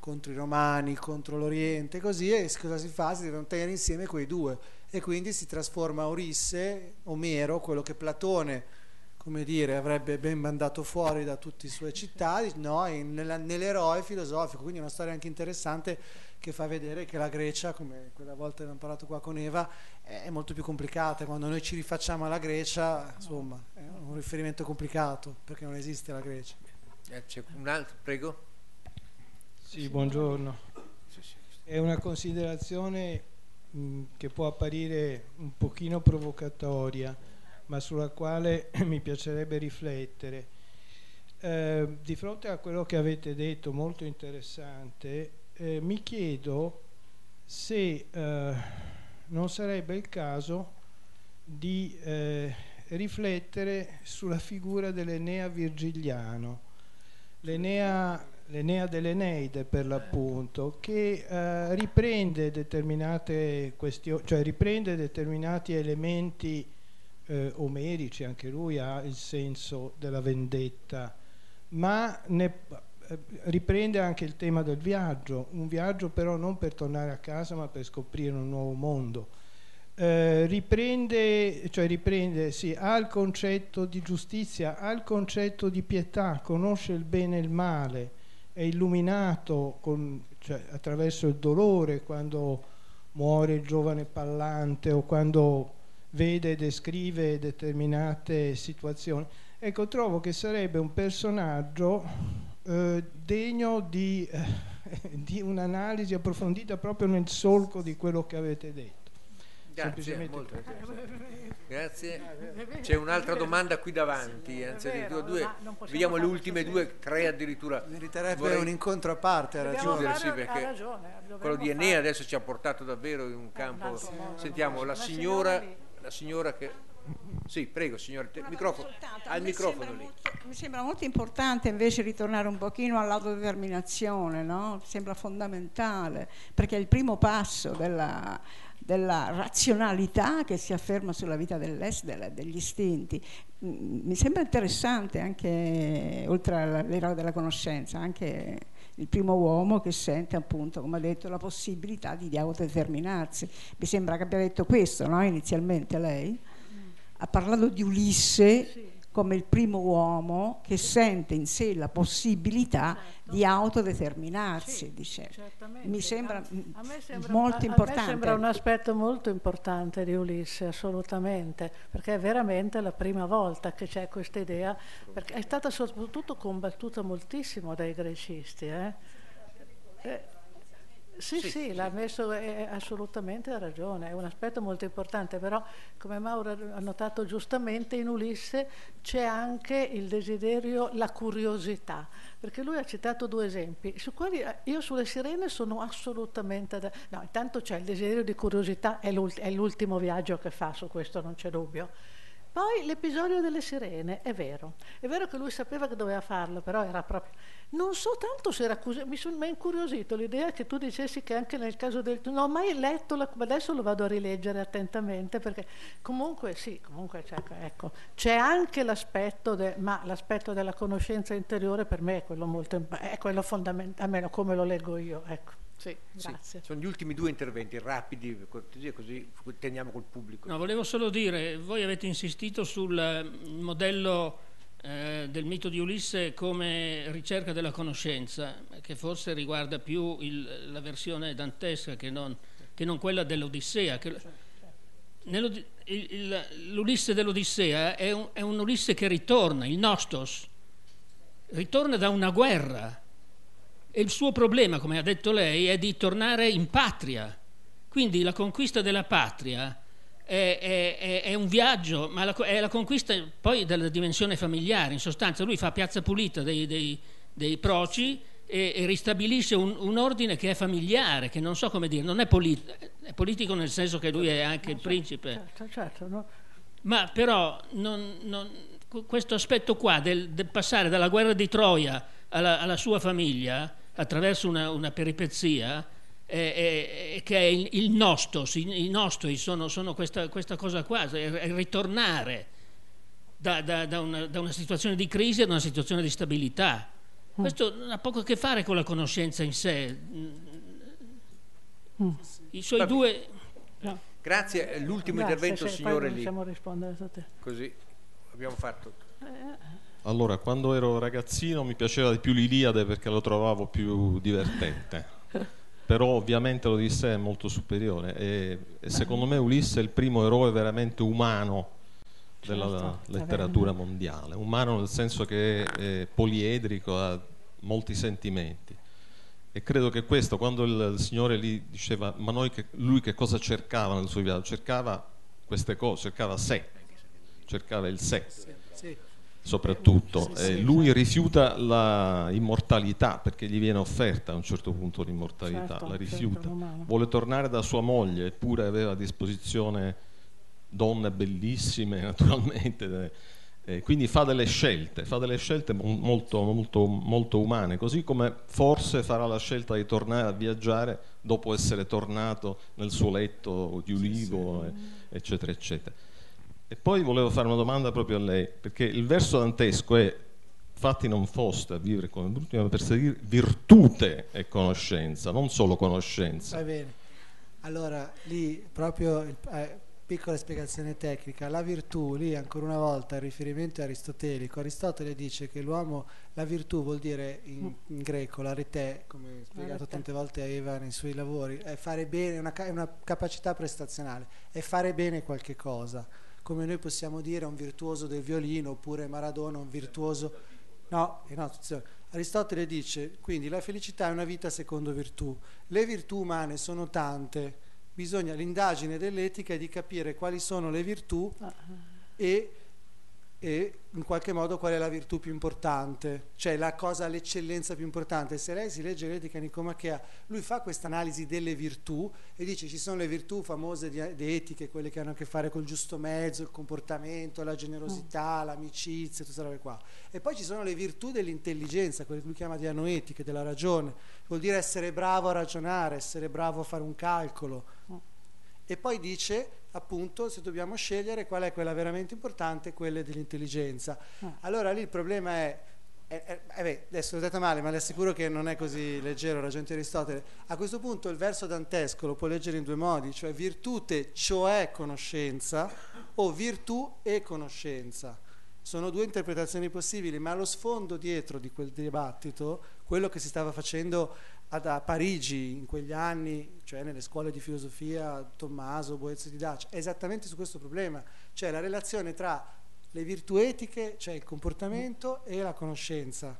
contro i romani, contro l'Oriente, così e cosa si fa? Si devono tenere insieme quei due. E quindi si trasforma Orisse, Omero, quello che Platone come dire, avrebbe ben mandato fuori da tutte le sue città, no, nell'eroe filosofico, quindi è una storia anche interessante che fa vedere che la Grecia, come quella volta abbiamo parlato qua con Eva, è molto più complicata. Quando noi ci rifacciamo alla Grecia, insomma, è un riferimento complicato perché non esiste la Grecia. Eh, c'è un altro, prego. Sì, buongiorno. È una considerazione mh, che può apparire un pochino provocatoria, ma sulla quale mi piacerebbe riflettere. Eh, di fronte a quello che avete detto, molto interessante, eh, mi chiedo se eh, non sarebbe il caso di eh, riflettere sulla figura dell'Enea Virgiliano, l'Enea, dell'Eneide per l'appunto, che eh, riprende cioè riprende determinati elementi eh, omerici, anche lui ha il senso della vendetta, ma ne eh, riprende anche il tema del viaggio, un viaggio però non per tornare a casa ma per scoprire un nuovo mondo. Eh, riprende, cioè riprende, sì, ha il concetto di giustizia, ha il concetto di pietà, conosce il bene e il male, è illuminato con, cioè, attraverso il dolore quando muore il giovane pallante o quando vede e descrive determinate situazioni. Ecco, trovo che sarebbe un personaggio eh, degno di eh, di un'analisi approfondita proprio nel solco di quello che avete detto. Grazie, molto Grazie. C'è un'altra domanda qui davanti, anzi addirittura due, vediamo le ultime due, tre addirittura. Meriterebbe Vorrei... un incontro a parte, ragione. Sì, perché quello di Enea adesso ci ha portato davvero in un campo. Sentiamo la signora, la signora che sì, prego signore, te, microfono, al microfono lì. Molto, mi sembra molto importante invece ritornare un pochino all'autodeterminazione, no? Sembra fondamentale, perché è il primo passo della, della razionalità che si afferma sulla vita dell'est, degli istinti. Mm, mi sembra interessante anche, oltre all'era della conoscenza, anche il primo uomo che sente appunto, come ha detto, la possibilità di autodeterminarsi. Mi sembra che abbia detto questo, no? Inizialmente lei ha parlato di Ulisse sì. Come il primo uomo che sente in sé la possibilità certo. di autodeterminarsi. Sì, dice. Mi sembra, sembra molto importante. A me sembra un aspetto molto importante di Ulisse, assolutamente, perché è veramente la prima volta che c'è questa idea, perché è stata soprattutto combattuta moltissimo dai grecisti. Eh? Eh, sì, sì, sì, l'ha messo è, assolutamente ha ragione, è un aspetto molto importante, però come Mauro ha notato giustamente in Ulisse c'è anche il desiderio, la curiosità, perché lui ha citato due esempi, su quali eh, io sulle sirene sono assolutamente... Da, no, intanto c'è il desiderio di curiosità, è, l'ultimo viaggio che fa, su questo non c'è dubbio. Poi l'episodio delle sirene, è vero, è vero che lui sapeva che doveva farlo, però era proprio non so tanto se era così, mi, son, mi ha incuriosito l'idea che tu dicessi che anche nel caso del... Non ho mai letto, la, adesso lo vado a rileggere attentamente perché comunque sì, comunque c'è, ecco, c'è anche l'aspetto, de, ma l'aspetto della conoscenza interiore per me è quello, molto, è quello fondamentale, almeno come lo leggo io. Ecco. Sì, sì, sono gli ultimi due interventi rapidi, così, così teniamo col pubblico. No, volevo solo dire, voi avete insistito sul modello eh, del mito di Ulisse come ricerca della conoscenza, che forse riguarda più il, la versione dantesca che non, che non quella dell'Odissea. Che, il, il, L'Ulisse dell'Odissea è un, è un Ulisse che ritorna, il Nostos, ritorna da una guerra e il suo problema, come ha detto lei, è di tornare in patria. Quindi la conquista della patria è, è, è, un viaggio, ma la, è la conquista poi della dimensione familiare. In sostanza, lui fa piazza pulita dei, dei, dei proci e, e ristabilisce un, un, ordine che è familiare, che non so come dire, non è, polit- è politico nel senso che lui è anche il principe. Certo, certo, no? Ma però non, non, questo aspetto qua del, del, passare dalla guerra di Troia alla, alla sua famiglia attraverso una, una peripezia eh, eh, che è il, il nostos, i, i nostri sono, sono questa, questa, cosa qua, è ritornare da, da, da, una, da, una, situazione di crisi ad una situazione di stabilità. Mm. Questo non ha poco a che fare con la conoscenza in sé. Mm. I suoi due... No. Grazie, l'ultimo Grazie, intervento se signore lì. Così abbiamo fatto. Allora, quando ero ragazzino mi piaceva di più l'Iliade perché lo trovavo più divertente. Però ovviamente l'Odissea è molto superiore e, e, secondo me Ulisse è il primo eroe veramente umano della certo, letteratura mondiale, umano nel senso che è, poliedrico, ha molti sentimenti. E credo che questo, quando il, il Signore gli diceva, ma noi che, lui che cosa cercava nel suo viaggio? Cercava queste cose, cercava sé, cercava il sé. Sì, sì soprattutto. Sì, sì, lui certo. rifiuta l'immortalità perché gli viene offerta a un certo punto l'immortalità, certo, la rifiuta. Certo, Vuole tornare da sua moglie, eppure aveva a disposizione donne bellissime naturalmente. Eh, quindi fa delle scelte, fa delle scelte molto, molto, molto umane, così come forse farà la scelta di tornare a viaggiare dopo essere tornato nel suo letto di ulivo, sì, eccetera, eccetera. E poi volevo fare una domanda proprio a lei, perché il verso dantesco è fatti non foste a vivere come brutti, ma per seguire virtute e conoscenza, non solo conoscenza. Va bene. Allora, lì proprio, eh, piccola spiegazione tecnica, la virtù, lì ancora una volta il riferimento è aristotelico. Aristotele dice che l'uomo, la virtù vuol dire in, in greco, l'arete, come spiegato tante volte a Eva nei suoi lavori, è fare bene, una, è una capacità prestazionale, è fare bene qualche cosa come noi possiamo dire un virtuoso del violino oppure Maradona un virtuoso no, no Aristotele dice quindi la felicità è una vita secondo virtù. Le virtù umane sono tante, bisogna l'indagine dell'etica è di capire quali sono le virtù Ah, e e in qualche modo qual è la virtù più importante, cioè la cosa, l'eccellenza più importante. Se lei si legge l'etica Nicomachea, lui fa questa analisi delle virtù e dice ci sono le virtù famose di, di etiche, quelle che hanno a che fare col giusto mezzo, il comportamento, la generosità, l'amicizia, tutte queste robe qua. E poi ci sono le virtù dell'intelligenza, quelle che lui chiama dianoetiche, della ragione, vuol dire essere bravo a ragionare, essere bravo a fare un calcolo. E poi dice appunto se dobbiamo scegliere qual è quella veramente importante, quelle dell'intelligenza. Allora lì il problema è, è- è- eh beh, adesso l'ho detto male, ma le assicuro che non è così leggero, ragionate Aristotele. A questo punto il verso dantesco lo può leggere in due modi, cioè virtute, cioè conoscenza, o virtù e conoscenza. Sono due interpretazioni possibili, ma lo sfondo dietro di quel dibattito, quello che si stava facendo a Parigi in quegli anni, cioè nelle scuole di filosofia, Tommaso, Boezio di Dacia, esattamente su questo problema, cioè la relazione tra le virtù etiche, cioè il comportamento, e la conoscenza.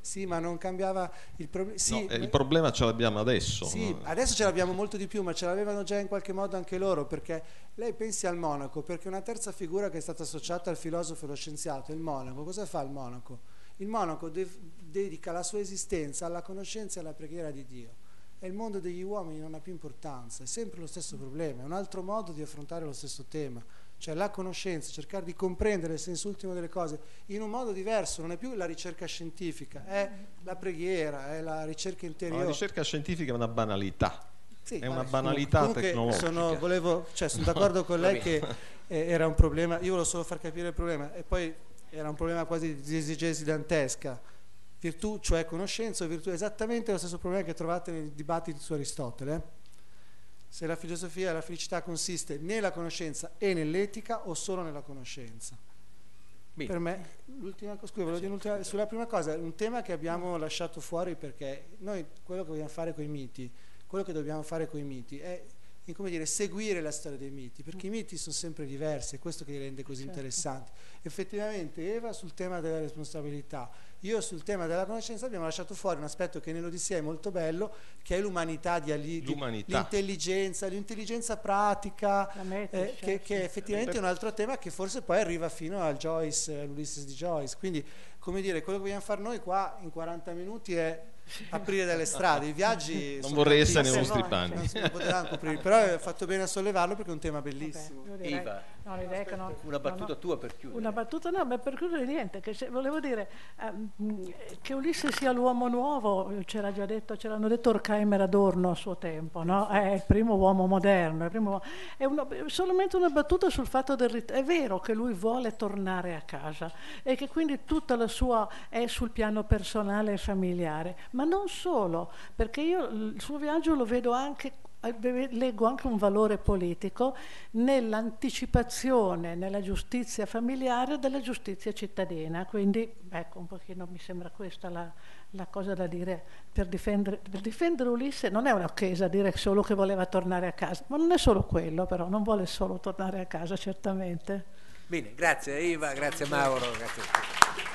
Sì, ma non cambiava il problema. Sì, No, eh, il problema ce l'abbiamo adesso. sì, no? adesso ce l'abbiamo molto di più, ma ce l'avevano già in qualche modo anche loro, perché lei pensi al monaco, perché una terza figura che è stata associata al filosofo e allo scienziato è il monaco. Cosa fa il monaco? Il monaco de- dedica la sua esistenza alla conoscenza e alla preghiera di Dio. E il mondo degli uomini non ha più importanza, è sempre lo stesso problema, è un altro modo di affrontare lo stesso tema. Cioè la conoscenza, cercare di comprendere il senso ultimo delle cose in un modo diverso, non è più la ricerca scientifica, è la preghiera, è la ricerca No, interiore. la ricerca scientifica è una banalità. Sì, è una banalità comunque tecnologica. Sono, volevo, cioè, sono d'accordo con lei che eh, era un problema, io volevo solo far capire il problema, e poi era un problema quasi di esegesi dantesca. Virtù, cioè conoscenza, o virtù è esattamente lo stesso problema che trovate nei dibattiti su Aristotele. Se la filosofia e la felicità consiste nella conoscenza e nell'etica o solo nella conoscenza. Bene. Per me, l'ultima, cosa- scusa, sulla prima cosa, un tema che abbiamo lasciato fuori perché noi quello che vogliamo fare con i miti, quello che dobbiamo fare con i miti è è come dire, seguire la storia dei miti, perché i miti sono sempre diversi, è questo che li rende così Certo. interessanti. Effettivamente Eva sul tema della responsabilità, io sul tema della conoscenza abbiamo lasciato fuori un aspetto che nell'Odissea è molto bello, che è l'umanità di Ali, l'intelligenza, l'intelligenza pratica, Metis, eh, che, certo. che effettivamente è un altro tema che forse poi arriva fino al Joyce, all'Ulysses di Joyce. Quindi, come dire, quello che vogliamo fare noi qua in 40 minuti è aprire delle strade. I viaggi Non sono vorrei essere potranno coprire, però è fatto bene a sollevarlo perché è un tema bellissimo. Eva, no, è che non- una battuta no, no. tua per chiudere. Una battuta no, ma per chiudere niente, che se- volevo dire ehm, che Ulisse sia l'uomo nuovo, c'era già detto, ce l'hanno detto Horkheimer Adorno a suo tempo, no? è il primo uomo moderno, è, il primo- è una- solamente una battuta sul fatto del rit- è vero che lui vuole tornare a casa e che quindi tutta la sua è sul piano personale e familiare, ma non solo, perché io il suo viaggio lo vedo anche leggo anche un valore politico nell'anticipazione, nella giustizia familiare della giustizia cittadina. Quindi, ecco, un pochino mi sembra questa la, la cosa da dire per difendere, per difendere Ulisse. Non è una chiesa dire solo che voleva tornare a casa, ma non è solo quello, però, non vuole solo tornare a casa, certamente. Bene, grazie Eva, grazie Mauro, grazie a tutti.